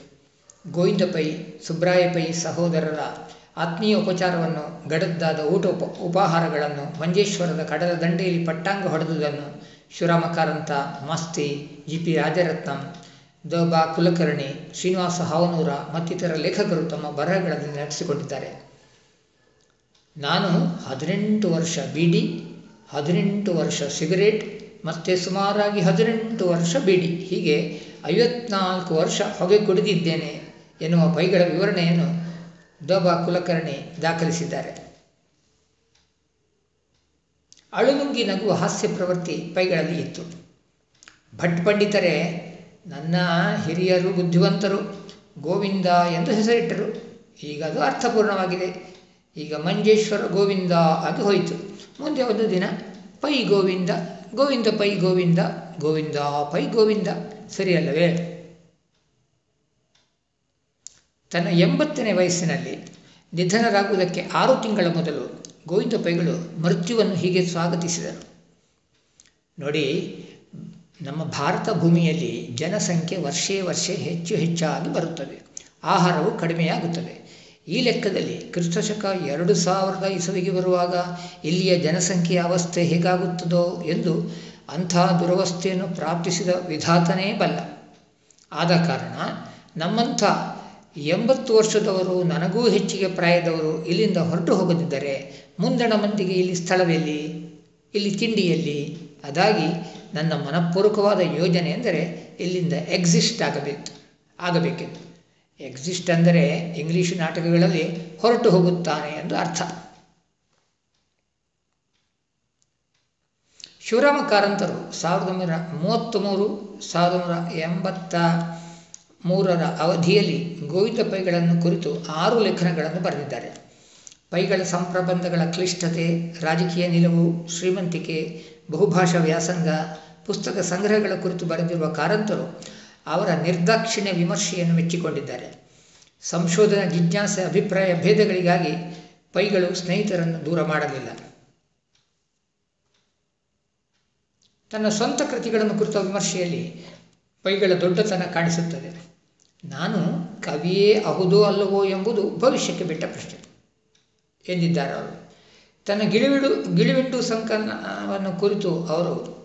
ಗೋವಿಂದ ಪೈ ಸಹೋದರರ ಆತ್ಮೀಯ ಉಪಚಾರವನ್ನು, ಗಡದ್ದಾದ ಊಟ ಉಪ, ಉಪಾಹಾರಗಳನ್ನು, ಮಂಜೇಶ್ವರದ ಕಡಲ ದಂಡೆಯಲ್ಲಿ ಪಟ್ಟಾಂಗ ಹೊಡೆದುದನ್ನು ಶಿವರಾಮ ಕಾರಂತ ಮಸ್ತಿ ಜಿ ಪಿ ರಾಜರತ್ನಂ ದ ಬಾ ಕುಲಕರ್ಣಿ, ಶ್ರೀನಿವಾಸ ಹಾವನೂರ ಮತ್ತಿತರ ಲೇಖಕರು ತಮ್ಮ ಬರಹಗಳಲ್ಲಿ ನಡೆಸಿಕೊಂಡಿದ್ದಾರೆ ನಾನು ಹದಿನೆಂಟು ವರ್ಷ ಬಿಡಿ, ಹದಿನೆಂಟು ವರ್ಷ ಸಿಗರೇಟ್, ಮತ್ತೆ ಸುಮಾರಾಗಿ ಹದಿನೆಂಟು ವರ್ಷ ಬಿಡಿ. ಹೀಗೆ ಐವತ್ನಾಲ್ಕು ವರ್ಷ ಹೊಗೆ ಕುಡಿದಿದ್ದೇನೆ ಎನ್ನುವ ಬೈಗಳ ವಿವರಣೆಯನ್ನು ದೋಬಾ ಕುಲಕರ್ಣಿ ದಾಖಲಿಸಿದ್ದಾರೆ. ಅಳುನುಂಗಿ ನಗುವ ಹಾಸ್ಯ ಪ್ರವೃತ್ತಿ ಪೈಗಳಲ್ಲಿ ಇತ್ತು. ಭಟ್ ಪಂಡಿತರೇ, ನನ್ನ ಹಿರಿಯರು ಬುದ್ಧಿವಂತರು, ಗೋವಿಂದ ಎಂದು ಹೆಸರಿಟ್ಟರು. ಈಗ ಅದು ಅರ್ಥಪೂರ್ಣವಾಗಿದೆ. ಈಗ ಮಂಜೇಶ್ವರ ಗೋವಿಂದ ಆಗಿ ಹೋಯಿತು. ಮುಂದೆ ಒಂದು ದಿನ, ಪೈ ಗೋವಿಂದ ಗೋವಿಂದ ಪೈ ಗೋವಿಂದ ಗೋವಿಂದ ಪೈ ಗೋವಿಂದ, ಸರಿಯಲ್ಲವೇ? ತನ್ನ ಎಂಬತ್ತನೇ ವಯಸ್ಸಿನಲ್ಲಿ ನಿಧನರಾಗುವುದಕ್ಕೆ ಆರು ತಿಂಗಳ ಮೊದಲು ಗೋವಿಂದ ಪೈಗಳು ಮೃತ್ಯುವನ್ನು ಹೀಗೆ ಸ್ವಾಗತಿಸಿದರು. ನೋಡಿ, ನಮ್ಮ ಭಾರತ ಭೂಮಿಯಲ್ಲಿ ಜನಸಂಖ್ಯೆ ವರ್ಷೇ ವರ್ಷ ಹೆಚ್ಚು ಹೆಚ್ಚಾಗಿ ಬರುತ್ತದೆ. ಆಹಾರವು ಕಡಿಮೆಯಾಗುತ್ತದೆ. ಈ ಲೆಕ್ಕದಲ್ಲಿ ಕ್ರಿಸ್ತಶಕ ಎರಡು ಸಾವಿರದ ಇಸವಿಗೆ ಬರುವಾಗ ಇಲ್ಲಿಯ ಜನಸಂಖ್ಯೆಯ ಅವಸ್ಥೆ ಹೇಗಾಗುತ್ತದೋ ಎಂದು ಅಂಥ ದುರವಸ್ಥೆಯನ್ನು ಪ್ರಾಪ್ತಿಸಿದ ವಿಧಾತನೇ ಬಲ್ಲ. ಆದ ಕಾರಣ ನಮ್ಮಂಥ ಎಂಬತ್ತು ವರ್ಷದವರು, ನನಗೂ ಹೆಚ್ಚಿಗೆ ಪ್ರಾಯದವರು ಇಲ್ಲಿಂದ ಹೊರಟು ಹೋಗದಿದ್ದರೆ ಮುಂದಣ ಮಂದಿಗೆ ಇಲ್ಲಿ ಸ್ಥಳವೆಲ್ಲಿ? ಇಲ್ಲಿ ತಿಂಡಿಯಲ್ಲಿ? ಅದಾಗಿ ನನ್ನ ಮನಪೂರ್ವಕವಾದ ಯೋಜನೆ ಎಂದರೆ ಇಲ್ಲಿಂದ ಎಕ್ಸಿಸ್ಟ್ ಆಗಬೇಕು ಆಗಬೇಕೆಂದು. ಎಕ್ಸಿಸ್ಟ್ ಅಂದರೆ ಇಂಗ್ಲಿಷ್ ನಾಟಕಗಳಲ್ಲಿ ಹೊರಟು ಹೋಗುತ್ತಾನೆ ಎಂದು ಅರ್ಥ. ಶಿವರಾಮ ಕಾರಂತರು ಸಾವಿರದ ಒಂಬೈನೂರ ಮೂವತ್ತ್ಮೂರು, ಸಾವಿರದ ಒಂಬೈನೂರ ಎಂಬತ್ತ ಮೂರರ ಅವಧಿಯಲ್ಲಿ ಗೋವಿಂದ ಪೈಗಳನ್ನು ಕುರಿತು ಆರು ಲೇಖನಗಳನ್ನು ಬರೆದಿದ್ದಾರೆ. ಪೈಗಳ ಸಂಪ್ರಬಂಧಗಳ ಕ್ಲಿಷ್ಟತೆ, ರಾಜಕೀಯ ನಿಲುವು, ಶ್ರೀಮಂತಿಕೆ, ಬಹುಭಾಷಾ ವ್ಯಾಸಂಗ, ಪುಸ್ತಕ ಸಂಗ್ರಹಗಳ ಕುರಿತು ಬರೆದಿರುವ ಕಾರಂತರು ಅವರ ನಿರ್ದಾಕ್ಷಿಣ್ಯ ವಿಮರ್ಶೆಯನ್ನು ಮೆಚ್ಚಿಕೊಂಡಿದ್ದಾರೆ. ಸಂಶೋಧನಾ ಜಿಜ್ಞಾಸೆ ಅಭಿಪ್ರಾಯ ಭೇದಗಳಿಗಾಗಿ ಪೈಗಳು ಸ್ನೇಹಿತರನ್ನು ದೂರ ಮಾಡಲಿಲ್ಲ. ತನ್ನ ಸ್ವಂತ ಕೃತಿಗಳನ್ನು ಕುರಿತ ವಿಮರ್ಶೆಯಲ್ಲಿ ಪೈಗಳ ದೊಡ್ಡತನ ಕಾಣಿಸುತ್ತದೆ. ನಾನು ಕವಿಯೇ ಅಹುದೋ ಅಲ್ಲವೋ ಎಂಬುದು ಭವಿಷ್ಯಕ್ಕೆ ಬಿಟ್ಟ ಪ್ರಶ್ನೆ. ಎಂದಿದ್ದಾರೆ ಅವರು? ತನ್ನ ಗಿಳಿವಿಡು ಗಿಳಿವಿಂಡು ಸಂಕಲನವನ್ನು ಕುರಿತು ಅವರು.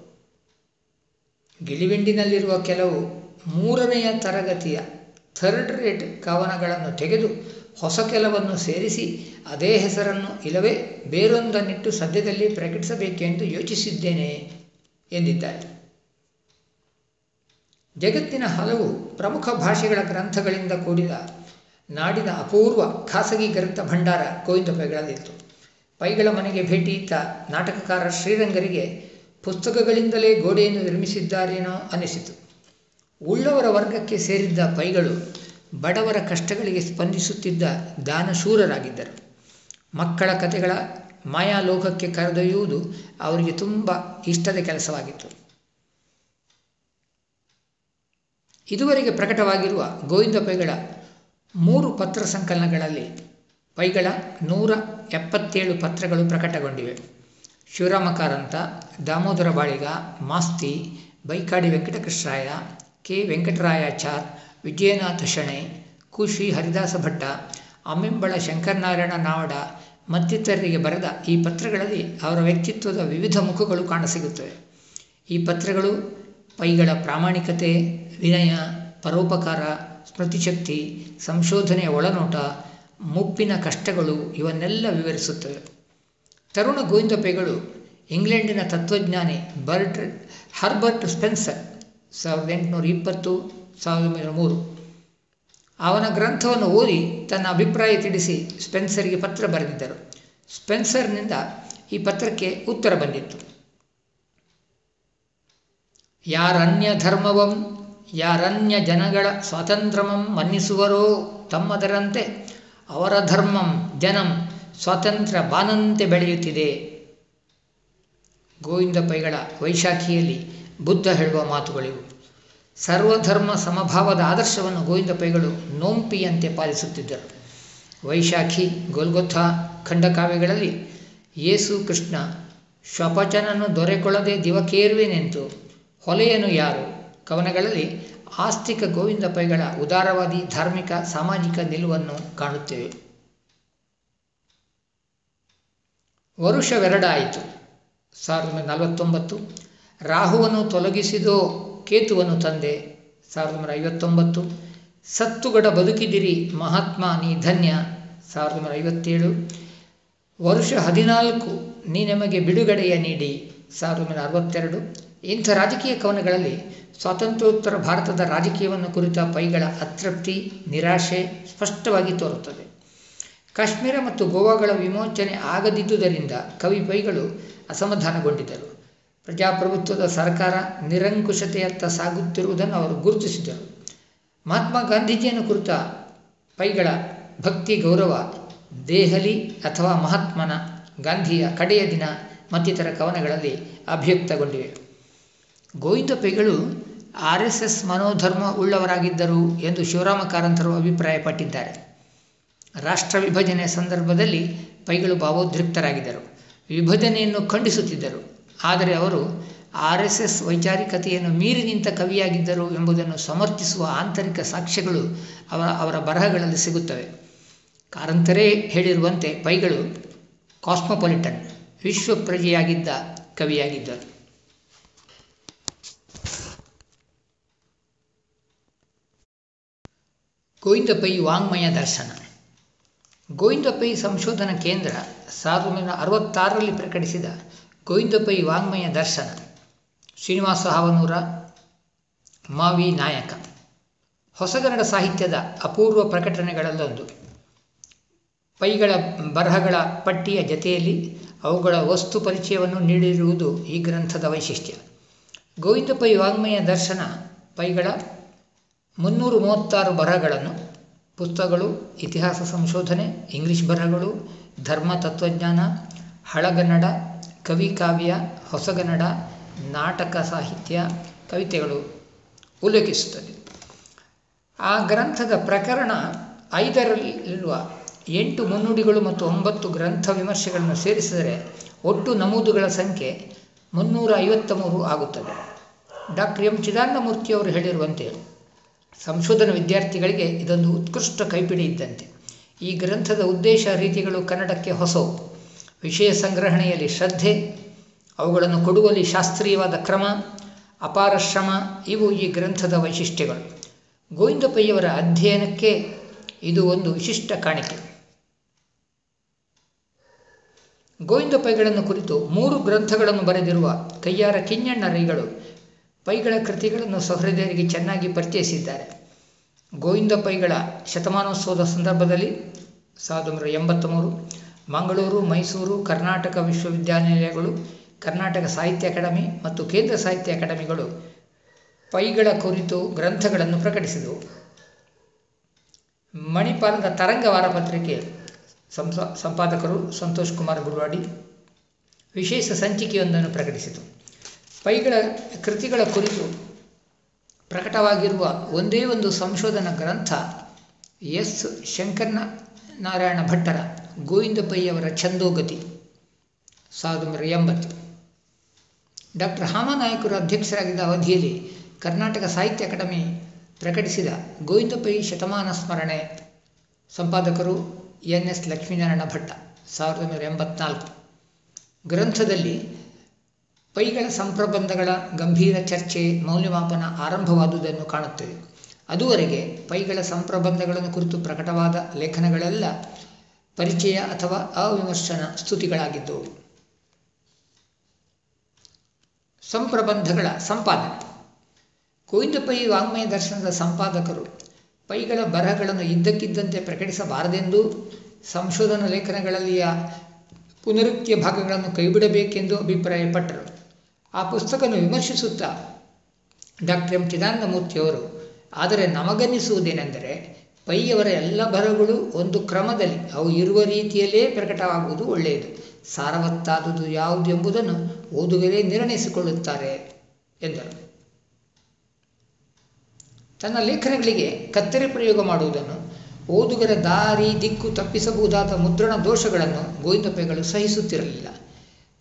ಗಿಳಿವಿಂಡಿನಲ್ಲಿರುವ ಕೆಲವು ಮೂರನೆಯ ತರಗತಿಯ ಥರ್ಡ್ ರೇಟ್ ಕವನಗಳನ್ನು ತೆಗೆದು ಹೊಸ ಕೆಲವನ್ನು ಸೇರಿಸಿ ಅದೇ ಹೆಸರನ್ನು ಇಲ್ಲವೇ ಬೇರೊಂದನ್ನಿಟ್ಟು ಸದ್ಯದಲ್ಲಿ ಪ್ರಕಟಿಸಬೇಕೆಂದು ಯೋಚಿಸಿದ್ದೇನೆ ಎಂದಿದ್ದಾರೆ. ಜಗತ್ತಿನ ಹಲವು ಪ್ರಮುಖ ಭಾಷೆಗಳ ಗ್ರಂಥಗಳಿಂದ ಕೂಡಿದ ನಾಡಿನ ಅಪೂರ್ವ ಖಾಸಗಿ ಗ್ರಂಥ ಭಂಡಾರ ಗೋವಿಂದ ಪೈಗಳಲ್ಲಿತ್ತು. ಪೈಗಳ ಮನೆಗೆ ಭೇಟಿ ಇದ್ದ ನಾಟಕಕಾರ ಶ್ರೀರಂಗರಿಗೆ ಪುಸ್ತಕಗಳಿಂದಲೇ ಗೋಡೆಯನ್ನು ನಿರ್ಮಿಸಿದ್ದಾರೇನೋ ಅನಿಸಿತು. ಉಳ್ಳವರ ವರ್ಗಕ್ಕೆ ಸೇರಿದ್ದ ಪೈಗಳು ಬಡವರ ಕಷ್ಟಗಳಿಗೆ ಸ್ಪಂದಿಸುತ್ತಿದ್ದ ದಾನಶೂರರಾಗಿದ್ದರು. ಮಕ್ಕಳ ಕಥೆಗಳ ಮಾಯಾಲೋಕಕ್ಕೆ ಕರೆದೊಯ್ಯುವುದು ಅವರಿಗೆ ತುಂಬ ಇಷ್ಟದ ಕೆಲಸವಾಗಿತ್ತು. ಇದುವರೆಗೆ ಪ್ರಕಟವಾಗಿರುವ ಗೋವಿಂದ ಪೈಗಳ ಮೂರು ಪತ್ರ ಸಂಕಲನಗಳಲ್ಲಿ ಪೈಗಳ ನೂರ ಎಪ್ಪತ್ತೇಳು ಪತ್ರಗಳು ಪ್ರಕಟಗೊಂಡಿವೆ. ಶಿವರಾಮ ಕಾರಂತ ದಾಮೋದರ ಬಾಳಿಗ, ಮಾಸ್ತಿ, ಬೈಕಾಡಿ ವೆಂಕಟಕೃಷ್ಣರಾಯ, ಕೆ ವೆಂಕಟರಾಯಾಚಾರ್ ವಿಜಯನಾಥ ಶಣೆ, ಕುಶಿ ಹರಿದಾಸ ಭಟ್ಟ, ಅಮ್ಮೆಂಬಳ ಶಂಕರನಾರಾಯಣ ನಾವಡ ಮತ್ತಿತರರಿಗೆ ಬರೆದ ಈ ಪತ್ರಗಳಲ್ಲಿ ಅವರ ವ್ಯಕ್ತಿತ್ವದ ವಿವಿಧ ಮುಖಗಳು ಕಾಣಸಿಗುತ್ತವೆ. ಈ ಪತ್ರಗಳು ಪೈಗಳ ಪ್ರಾಮಾಣಿಕತೆ, ವಿನಯ, ಪರೋಪಕಾರ, ಸ್ಮೃತಿಶಕ್ತಿ ಸಂಶೋಧನೆಯ ಒಳನೋಟ, ಮುಪ್ಪಿನ ಕಷ್ಟಗಳು ಇವನ್ನೆಲ್ಲ ವಿವರಿಸುತ್ತವೆ. ತರುಣ ಗೋವಿಂದ ಪೈಗಳು ಇಂಗ್ಲೆಂಡಿನ ತತ್ವಜ್ಞಾನಿ ಬರ್ಟ್, ಹರ್ಬರ್ಟ್ ಸ್ಪೆನ್ಸರ್, ಸಾವಿರದ ಎಂಟುನೂರ ಇಪ್ಪತ್ತು, ಸಾವಿರದ ಒಂಬೈನೂರ ಮೂರು. ಅವನ ಗ್ರಂಥವನ್ನು ಓದಿ ತನ್ನ ಅಭಿಪ್ರಾಯ ತಿಳಿಸಿ ಸ್ಪೆನ್ಸರ್ಗೆ ಪತ್ರ ಬರೆದಿದ್ದರು. ಸ್ಪೆನ್ಸರ್ನಿಂದ ಈ ಪತ್ರಕ್ಕೆ ಉತ್ತರ ಬಂದಿತ್ತು. ಯಾರನ್ಯ ಧರ್ಮವಂ ಯಾರನ್ಯ ಜನಗಳ ಸ್ವಾತಂತ್ರ್ಯಮಂ ಮನ್ನಿಸುವರೋ ತಮ್ಮದರಂತೆ ಅವರ ಧರ್ಮಂ ಜನಂ ಸ್ವಾತಂತ್ರ್ಯ ಬಾನಂತೆ ಬೆಳೆಯುತ್ತಿದೆ. ಗೋವಿಂದ ಪೈಗಳ ವೈಶಾಖಿಯಲ್ಲಿ ಬುದ್ಧ ಹೇಳುವ ಮಾತುಗಳಿವು. ಸರ್ವಧರ್ಮ ಸಮಭಾವದ ಆದರ್ಶವನ್ನು ಗೋವಿಂದ ಪೈಗಳು ನೋಂಪಿಯಂತೆ ಪಾಲಿಸುತ್ತಿದ್ದರು. ವೈಶಾಖಿ, ಗೋಲ್ಗೊಥ, ಖಂಡಕಾವ್ಯಗಳಲ್ಲಿ ಯೇಸು ಕೃಷ್ಣ ಶ್ವಪಚನನ್ನು ದೊರೆಕೊಳ್ಳದೆ ದಿವಕೇರುವೆನೆಂತು ಹೊಲೆಯನು ಯಾರು? ಕವನಗಳಲ್ಲಿ ಆಸ್ತಿಕ ಗೋವಿಂದ ಪೈಗಳ ಉದಾರವಾದಿ ಧಾರ್ಮಿಕ ಸಾಮಾಜಿಕ ನಿಲುವನ್ನು ಕಾಣುತ್ತೇವೆ. ವರುಷವೆರಡಾಯಿತು. ಸಾವಿರದ ಒಂಬೈನೂರ ನಲವತ್ತೊಂಬತ್ತು. ರಾಹುವನ್ನು ತೊಲಗಿಸಿದೋ ಕೇತುವನ್ನು ತಂದೆ. ಸಾವಿರದ ಒಂಬೈನೂರ ಐವತ್ತೊಂಬತ್ತು. ಸತ್ತುಗಡ ಬದುಕಿದಿರಿ ಮಹಾತ್ಮ ನೀ ಧನ್ಯ. ಸಾವಿರದ ಒಂಬೈನೂರ ಐವತ್ತೇಳು. ವರುಷ ಹದಿನಾಲ್ಕು ನೀ ನಮಗೆ ಬಿಡುಗಡೆಯ ನೀಡಿ. ಸಾವಿರದ ಒಂಬೈನೂರ ಅರವತ್ತೆರಡು. ಇಂಥ ರಾಜಕೀಯ ಕವನಗಳಲ್ಲಿ ಸ್ವಾತಂತ್ರ್ಯೋತ್ತರ ಭಾರತದ ರಾಜಕೀಯವನ್ನು ಕುರಿತ ಪೈಗಳ ಅತೃಪ್ತಿ, ನಿರಾಶೆ ಸ್ಪಷ್ಟವಾಗಿ ತೋರುತ್ತದೆ. ಕಾಶ್ಮೀರ ಮತ್ತು ಗೋವಾಗಳ ವಿಮೋಚನೆ ಆಗದಿದ್ದುದರಿಂದ ಕವಿ ಪೈಗಳು ಅಸಮಾಧಾನಗೊಂಡಿದ್ದರು. ಪ್ರಜಾಪ್ರಭುತ್ವದ ಸರ್ಕಾರ ನಿರಂಕುಶತೆಯತ್ತ ಸಾಗುತ್ತಿರುವುದನ್ನು ಅವರು ಗುರುತಿಸಿದರು. ಮಹಾತ್ಮ ಗಾಂಧೀಜಿಯನ್ನು ಕುರಿತ ಪೈಗಳ ಭಕ್ತಿ, ಗೌರವ, ದೇಹಲಿ ಅಥವಾ ಮಹಾತ್ಮನ ಗಾಂಧಿಯ ಕಡೆಯ ದಿನ ಮತ್ತಿತರ ಕವನಗಳಲ್ಲಿ ಅಭಿವ್ಯಕ್ತಗೊಂಡಿವೆ. ಗೋವಿಂದ ಪೈಗಳು ಆರ್ ಎಸ್ ಎಸ್ ಮನೋಧರ್ಮ ಉಳ್ಳವರಾಗಿದ್ದರು ಎಂದು ಶಿವರಾಮ ಕಾರಂತರು ಅಭಿಪ್ರಾಯಪಟ್ಟಿದ್ದಾರೆ. ರಾಷ್ಟ್ರ ವಿಭಜನೆಯ ಸಂದರ್ಭದಲ್ಲಿ ಪೈಗಳು ಭಾವೋದ್ರಿಕ್ತರಾಗಿದ್ದರು. ವಿಭಜನೆಯನ್ನು ಖಂಡಿಸುತ್ತಿದ್ದರು. ಆದರೆ ಅವರು ಆರ್ ಎಸ್ ಎಸ್ ವೈಚಾರಿಕತೆಯನ್ನು ಮೀರಿ ನಿಂತ ಕವಿಯಾಗಿದ್ದರು ಎಂಬುದನ್ನು ಸಮರ್ಥಿಸುವ ಆಂತರಿಕ ಸಾಕ್ಷ್ಯಗಳು ಅವರ ಅವರ ಬರಹಗಳಲ್ಲಿ ಸಿಗುತ್ತವೆ. ಕಾರಂತರೇ ಹೇಳಿರುವಂತೆ ಪೈಗಳು ಕಾಸ್ಮೋಪಾಲಿಟನ್ ವಿಶ್ವ ಪ್ರಜೆಯಾಗಿದ್ದ ಕವಿಯಾಗಿದ್ದರು. ಗೋವಿಂದ ಪೈ ವಾಂಗ್ಮಯ ದರ್ಶನ ಗೋವಿಂದ ಪೈ ಸಂಶೋಧನಾ ಕೇಂದ್ರ ಸಾವಿರದ ಒಂಬೈನೂರ ಅರವತ್ತಾರರಲ್ಲಿ ಪ್ರಕಟಿಸಿದ ಗೋವಿಂದ ಪೈ ವಾಂಗ್ಮಯ ದರ್ಶನ ಶ್ರೀನಿವಾಸ ಹಾವನೂರ, ಮಾವಿ ನಾಯಕ. ಹೊಸಗನ್ನಡ ಸಾಹಿತ್ಯದ ಅಪೂರ್ವ ಪ್ರಕಟಣೆಗಳಲ್ಲೊಂದು. ಪೈಗಳ ಬರಹಗಳ ಪಟ್ಟಿಯ ಜತೆಯಲ್ಲಿ ಅವುಗಳ ವಸ್ತು ಪರಿಚಯವನ್ನು ನೀಡಿರುವುದು ಈ ಗ್ರಂಥದ ವೈಶಿಷ್ಟ್ಯ. ಗೋವಿಂದ ಪೈ ವಾಂಗ್ಮಯ ದರ್ಶನ ಪೈಗಳ ಮುನ್ನೂರು ಮೂವತ್ತಾರು ಬರಹಗಳನ್ನು, ಪುಸ್ತಕಗಳು, ಇತಿಹಾಸ ಸಂಶೋಧನೆ, ಇಂಗ್ಲಿಷ್ ಬರಹಗಳು, ಧರ್ಮ ತತ್ವಜ್ಞಾನ, ಹಳಗನ್ನಡ, ಕವಿ ಕಾವ್ಯ, ಹೊಸಗನ್ನಡ, ನಾಟಕ ಸಾಹಿತ್ಯ, ಕವಿತೆಗಳು ಉಲ್ಲೇಖಿಸುತ್ತದೆ. ಆ ಗ್ರಂಥದ ಪ್ರಕರಣ ಐದರಲ್ಲಿರುವ ಎಂಟು ಮುನ್ನುಡಿಗಳು ಮತ್ತು ಒಂಬತ್ತು ಗ್ರಂಥ ವಿಮರ್ಶೆಗಳನ್ನು ಸೇರಿಸಿದರೆ ಒಟ್ಟು ನಮೂದುಗಳ ಸಂಖ್ಯೆ ಮುನ್ನೂರ ಐವತ್ತ ಮೂರು ಆಗುತ್ತದೆ. ಡಾಕ್ಟರ್ ಎಂ ಚಿದಾನಂದಮೂರ್ತಿಯವರು ಹೇಳಿರುವಂತೆ ಸಂಶೋಧನಾ ವಿದ್ಯಾರ್ಥಿಗಳಿಗೆ ಇದೊಂದು ಉತ್ಕೃಷ್ಟ ಕೈಪಿಡಿ ಇದ್ದಂತೆ. ಈ ಗ್ರಂಥದ ಉದ್ದೇಶ ರೀತಿಗಳು ಕನ್ನಡಕ್ಕೆ ಹೊಸವು. ವಿಷಯ ಸಂಗ್ರಹಣೆಯಲ್ಲಿ ಶ್ರದ್ಧೆ, ಅವುಗಳನ್ನು ಕೊಡುವಲ್ಲಿ ಶಾಸ್ತ್ರೀಯವಾದ ಕ್ರಮ, ಅಪಾರ ಶ್ರಮ, ಇವು ಈ ಗ್ರಂಥದ ವೈಶಿಷ್ಟ್ಯಗಳು. ಗೋವಿಂದ ಪೈಯವರ ಅಧ್ಯಯನಕ್ಕೆ ಇದು ಒಂದು ವಿಶಿಷ್ಟ ಕಾಣಿಕೆ. ಗೋವಿಂದ ಪೈಗಳನ್ನು ಕುರಿತು ಮೂರು ಗ್ರಂಥಗಳನ್ನು ಬರೆದಿರುವ ಕೈಯಾರ ಕಿಂಜಣ್ಣ ರೈಗಳು ಪೈಗಳ ಕೃತಿಗಳನ್ನು ಸಹೃದಯರಿಗೆ ಚೆನ್ನಾಗಿ ಪರಿಚಯಿಸಿದ್ದಾರೆ. ಗೋವಿಂದ ಪೈಗಳ ಶತಮಾನೋತ್ಸವದ ಸಂದರ್ಭದಲ್ಲಿ ಸಾವಿರದ ಒಂಬೈನೂರ ಎಂಬತ್ತ್ಮೂರು, ಮಂಗಳೂರು, ಮೈಸೂರು, ಕರ್ನಾಟಕ ವಿಶ್ವವಿದ್ಯಾನಿಲಯಗಳು, ಕರ್ನಾಟಕ ಸಾಹಿತ್ಯ ಅಕಾಡೆಮಿ ಮತ್ತು ಕೇಂದ್ರ ಸಾಹಿತ್ಯ ಅಕಾಡೆಮಿಗಳು ಪೈಗಳ ಕುರಿತು ಗ್ರಂಥಗಳನ್ನು ಪ್ರಕಟಿಸಿದವು. ಮಣಿಪಾಲದ ತರಂಗ ವಾರಪತ್ರಿಕೆ ಸಂಪಾದಕರು ಸಂತೋಷ್ ಕುಮಾರ್ ಗುರುವಾಡಿ ವಿಶೇಷ ಸಂಚಿಕೆಯೊಂದನ್ನು ಪ್ರಕಟಿಸಿತು. ಪೈಗಳ ಕೃತಿಗಳ ಕುರಿತು ಪ್ರಕಟವಾಗಿರುವ ಒಂದೇ ಒಂದು ಸಂಶೋಧನಾ ಗ್ರಂಥ, ಎಸ್. ಶಂಕರನ ನಾರಾಯಣ ಭಟ್ಟರ ಗೋವಿಂದ ಪೈಯವರ ಛಂದೋಗತಿ, ಸಾವಿರದ ಒಂಬೈನೂರ ಎಂಬತ್ತು. ಡಾಕ್ಟರ್ ಹಾಮನಾಯಕರು ಅಧ್ಯಕ್ಷರಾಗಿದ್ದ ಅವಧಿಯಲ್ಲಿ ಕರ್ನಾಟಕ ಸಾಹಿತ್ಯ ಅಕಾಡೆಮಿ ಪ್ರಕಟಿಸಿದ ಗೋವಿಂದ ಪೈ ಶತಮಾನ ಸ್ಮರಣೆ ಸಂಪಾದಕರು ಎನ್ ಎಸ್ ಲಕ್ಷ್ಮೀನಾರಾಯಣ ಭಟ್ಟ, ಸಾವಿರದ ಒಂಬೈನೂರ ಎಂಬತ್ನಾಲ್ಕು. ಗ್ರಂಥದಲ್ಲಿ ಪೈಗಳ ಸಂಪ್ರಬಂಧಗಳ ಗಂಭೀರ ಚರ್ಚೆ ಮೌಲ್ಯಮಾಪನ ಆರಂಭವಾದುದನ್ನು ಕಾಣುತ್ತೇವೆ. ಅದುವರೆಗೆ ಪೈಗಳ ಸಂಪ್ರಬಂಧಗಳನ್ನು ಕುರಿತು ಪ್ರಕಟವಾದ ಲೇಖನಗಳೆಲ್ಲ ಪರಿಚಯ ಅಥವಾ ಅವಿಮರ್ಶನ ಸ್ತುತಿಗಳಾಗಿದ್ದವು. ಸಂಪ್ರಬಂಧಗಳ ಸಂಪಾದನೆ. ಗೋವಿಂದ ಪೈ ವಾಂಗ್ಮಯ ದರ್ಶನದ ಸಂಪಾದಕರು ಪೈಗಳ ಬರಹಗಳನ್ನು ಇದ್ದಕ್ಕಿದ್ದಂತೆ ಪ್ರಕಟಿಸಬಾರದೆಂದು ಸಂಶೋಧನಾ ಲೇಖನಗಳಲ್ಲಿಯ ಪುನರುಕ್ತಿಯ ಭಾಗಗಳನ್ನು ಕೈಬಿಡಬೇಕೆಂದು ಅಭಿಪ್ರಾಯಪಟ್ಟರು. ಆ ಪುಸ್ತಕವನ್ನು ವಿಮರ್ಶಿಸುತ್ತಾ ಡಾಕ್ಟರ್ ಎಂ. ಚಿದಾನಂದಮೂರ್ತಿಯವರು ಆದರೆ ನಮಗನ್ನಿಸುವುದೇನೆಂದರೆ ಪೈಯವರ ಎಲ್ಲ ಬರಗಳು ಒಂದು ಕ್ರಮದಲ್ಲಿ, ಅವು ಇರುವ ರೀತಿಯಲ್ಲೇ ಪ್ರಕಟವಾಗುವುದು ಒಳ್ಳೆಯದು. ಸಾರವತ್ತಾದುದು ಯಾವುದು ಎಂಬುದನ್ನು ಓದುಗರೇ ನಿರ್ಣಯಿಸಿಕೊಳ್ಳುತ್ತಾರೆ, ಎಂದರು. ತನ್ನ ಲೇಖನಗಳಿಗೆ ಕತ್ತರಿ ಪ್ರಯೋಗ ಮಾಡುವುದನ್ನು, ಓದುಗರ ದಾರಿ ದಿಕ್ಕು ತಪ್ಪಿಸಬಹುದಾದ ಮುದ್ರಣ ದೋಷಗಳನ್ನು ಗೋವಿಂದಪ್ಪೆಗಳು ಸಹಿಸುತ್ತಿರಲಿಲ್ಲ.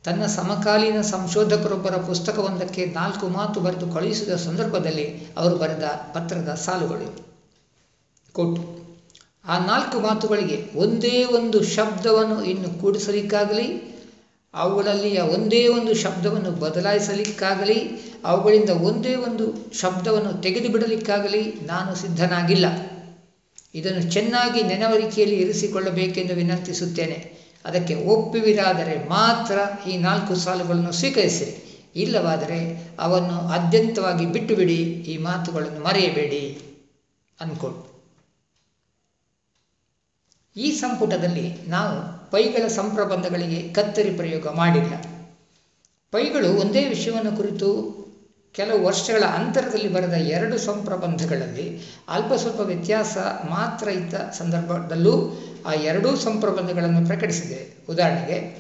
ತನ್ನ ಸಮಕಾಲೀನ ಸಂಶೋಧಕರೊಬ್ಬರ ಪುಸ್ತಕವೊಂದಕ್ಕೆ ನಾಲ್ಕು ಮಾತು ಬರೆದು ಕಳುಹಿಸಿದ ಸಂದರ್ಭದಲ್ಲಿ ಅವರು ಬರೆದ ಪತ್ರದ ಸಾಲುಗಳು. ಕೊಟ್ಟು ಆ ನಾಲ್ಕು ಮಾತುಗಳಿಗೆ ಒಂದೇ ಒಂದು ಶಬ್ದವನ್ನು ಇನ್ನು ಕೂಡಿಸಲಿಕ್ಕಾಗಲಿ ಅವುಗಳಲ್ಲಿಯ ಒಂದೇ ಒಂದು ಶಬ್ದವನ್ನು ಬದಲಾಯಿಸಲಿಕ್ಕಾಗಲಿ, ಅವುಗಳಿಂದ ಒಂದೇ ಒಂದು ಶಬ್ದವನ್ನು ತೆಗೆದು ಬಿಡಲಿಕ್ಕಾಗಲಿ ನಾನು ಸಿದ್ಧನಾಗಿಲ್ಲ. ಇದನ್ನು ಚೆನ್ನಾಗಿ ನೆನವರಿಕೆಯಲ್ಲಿ ಇರಿಸಿಕೊಳ್ಳಬೇಕೆಂದು ವಿನಂತಿಸುತ್ತೇನೆ. ಅದಕ್ಕೆ ಒಪ್ಪುವಿರಾದರೆ ಮಾತ್ರ ಈ ನಾಲ್ಕು ಸಾಲುಗಳನ್ನು ಸ್ವೀಕರಿಸಿರಿ. ಇಲ್ಲವಾದರೆ ಅವನ್ನು ಆದ್ಯಂತವಾಗಿ ಬಿಟ್ಟುಬಿಡಿ, ಈ ಮಾತುಗಳನ್ನು ಮರೆಯಬೇಡಿ ಅಂದ್ಕೊಂಡು ಈ ಸಂಪುಟದಲ್ಲಿ ನಾವು ಪೈಗಳ ಸಂಪ್ರಬಂಧಗಳಿಗೆ ಕತ್ತರಿ ಪ್ರಯೋಗ ಮಾಡಿಲ್ಲ. ಪೈಗಳು ಒಂದೇ ವಿಷಯವನ್ನು ಕುರಿತು ಕೆಲವು ವರ್ಷಗಳ ಅಂತರದಲ್ಲಿ ಬರೆದ ಎರಡು ಸಂಪ್ರಬಂಧಗಳಲ್ಲಿ ಅಲ್ಪ ಸ್ವಲ್ಪ ವ್ಯತ್ಯಾಸ ಮಾತ್ರ ಇದ್ದ ಸಂದರ್ಭದಲ್ಲೂ ಆ ಎರಡೂ ಸಂಪ್ರಬಂಧಗಳನ್ನು ಪ್ರಕಟಿಸಿದೆ. ಉದಾಹರಣೆಗೆ,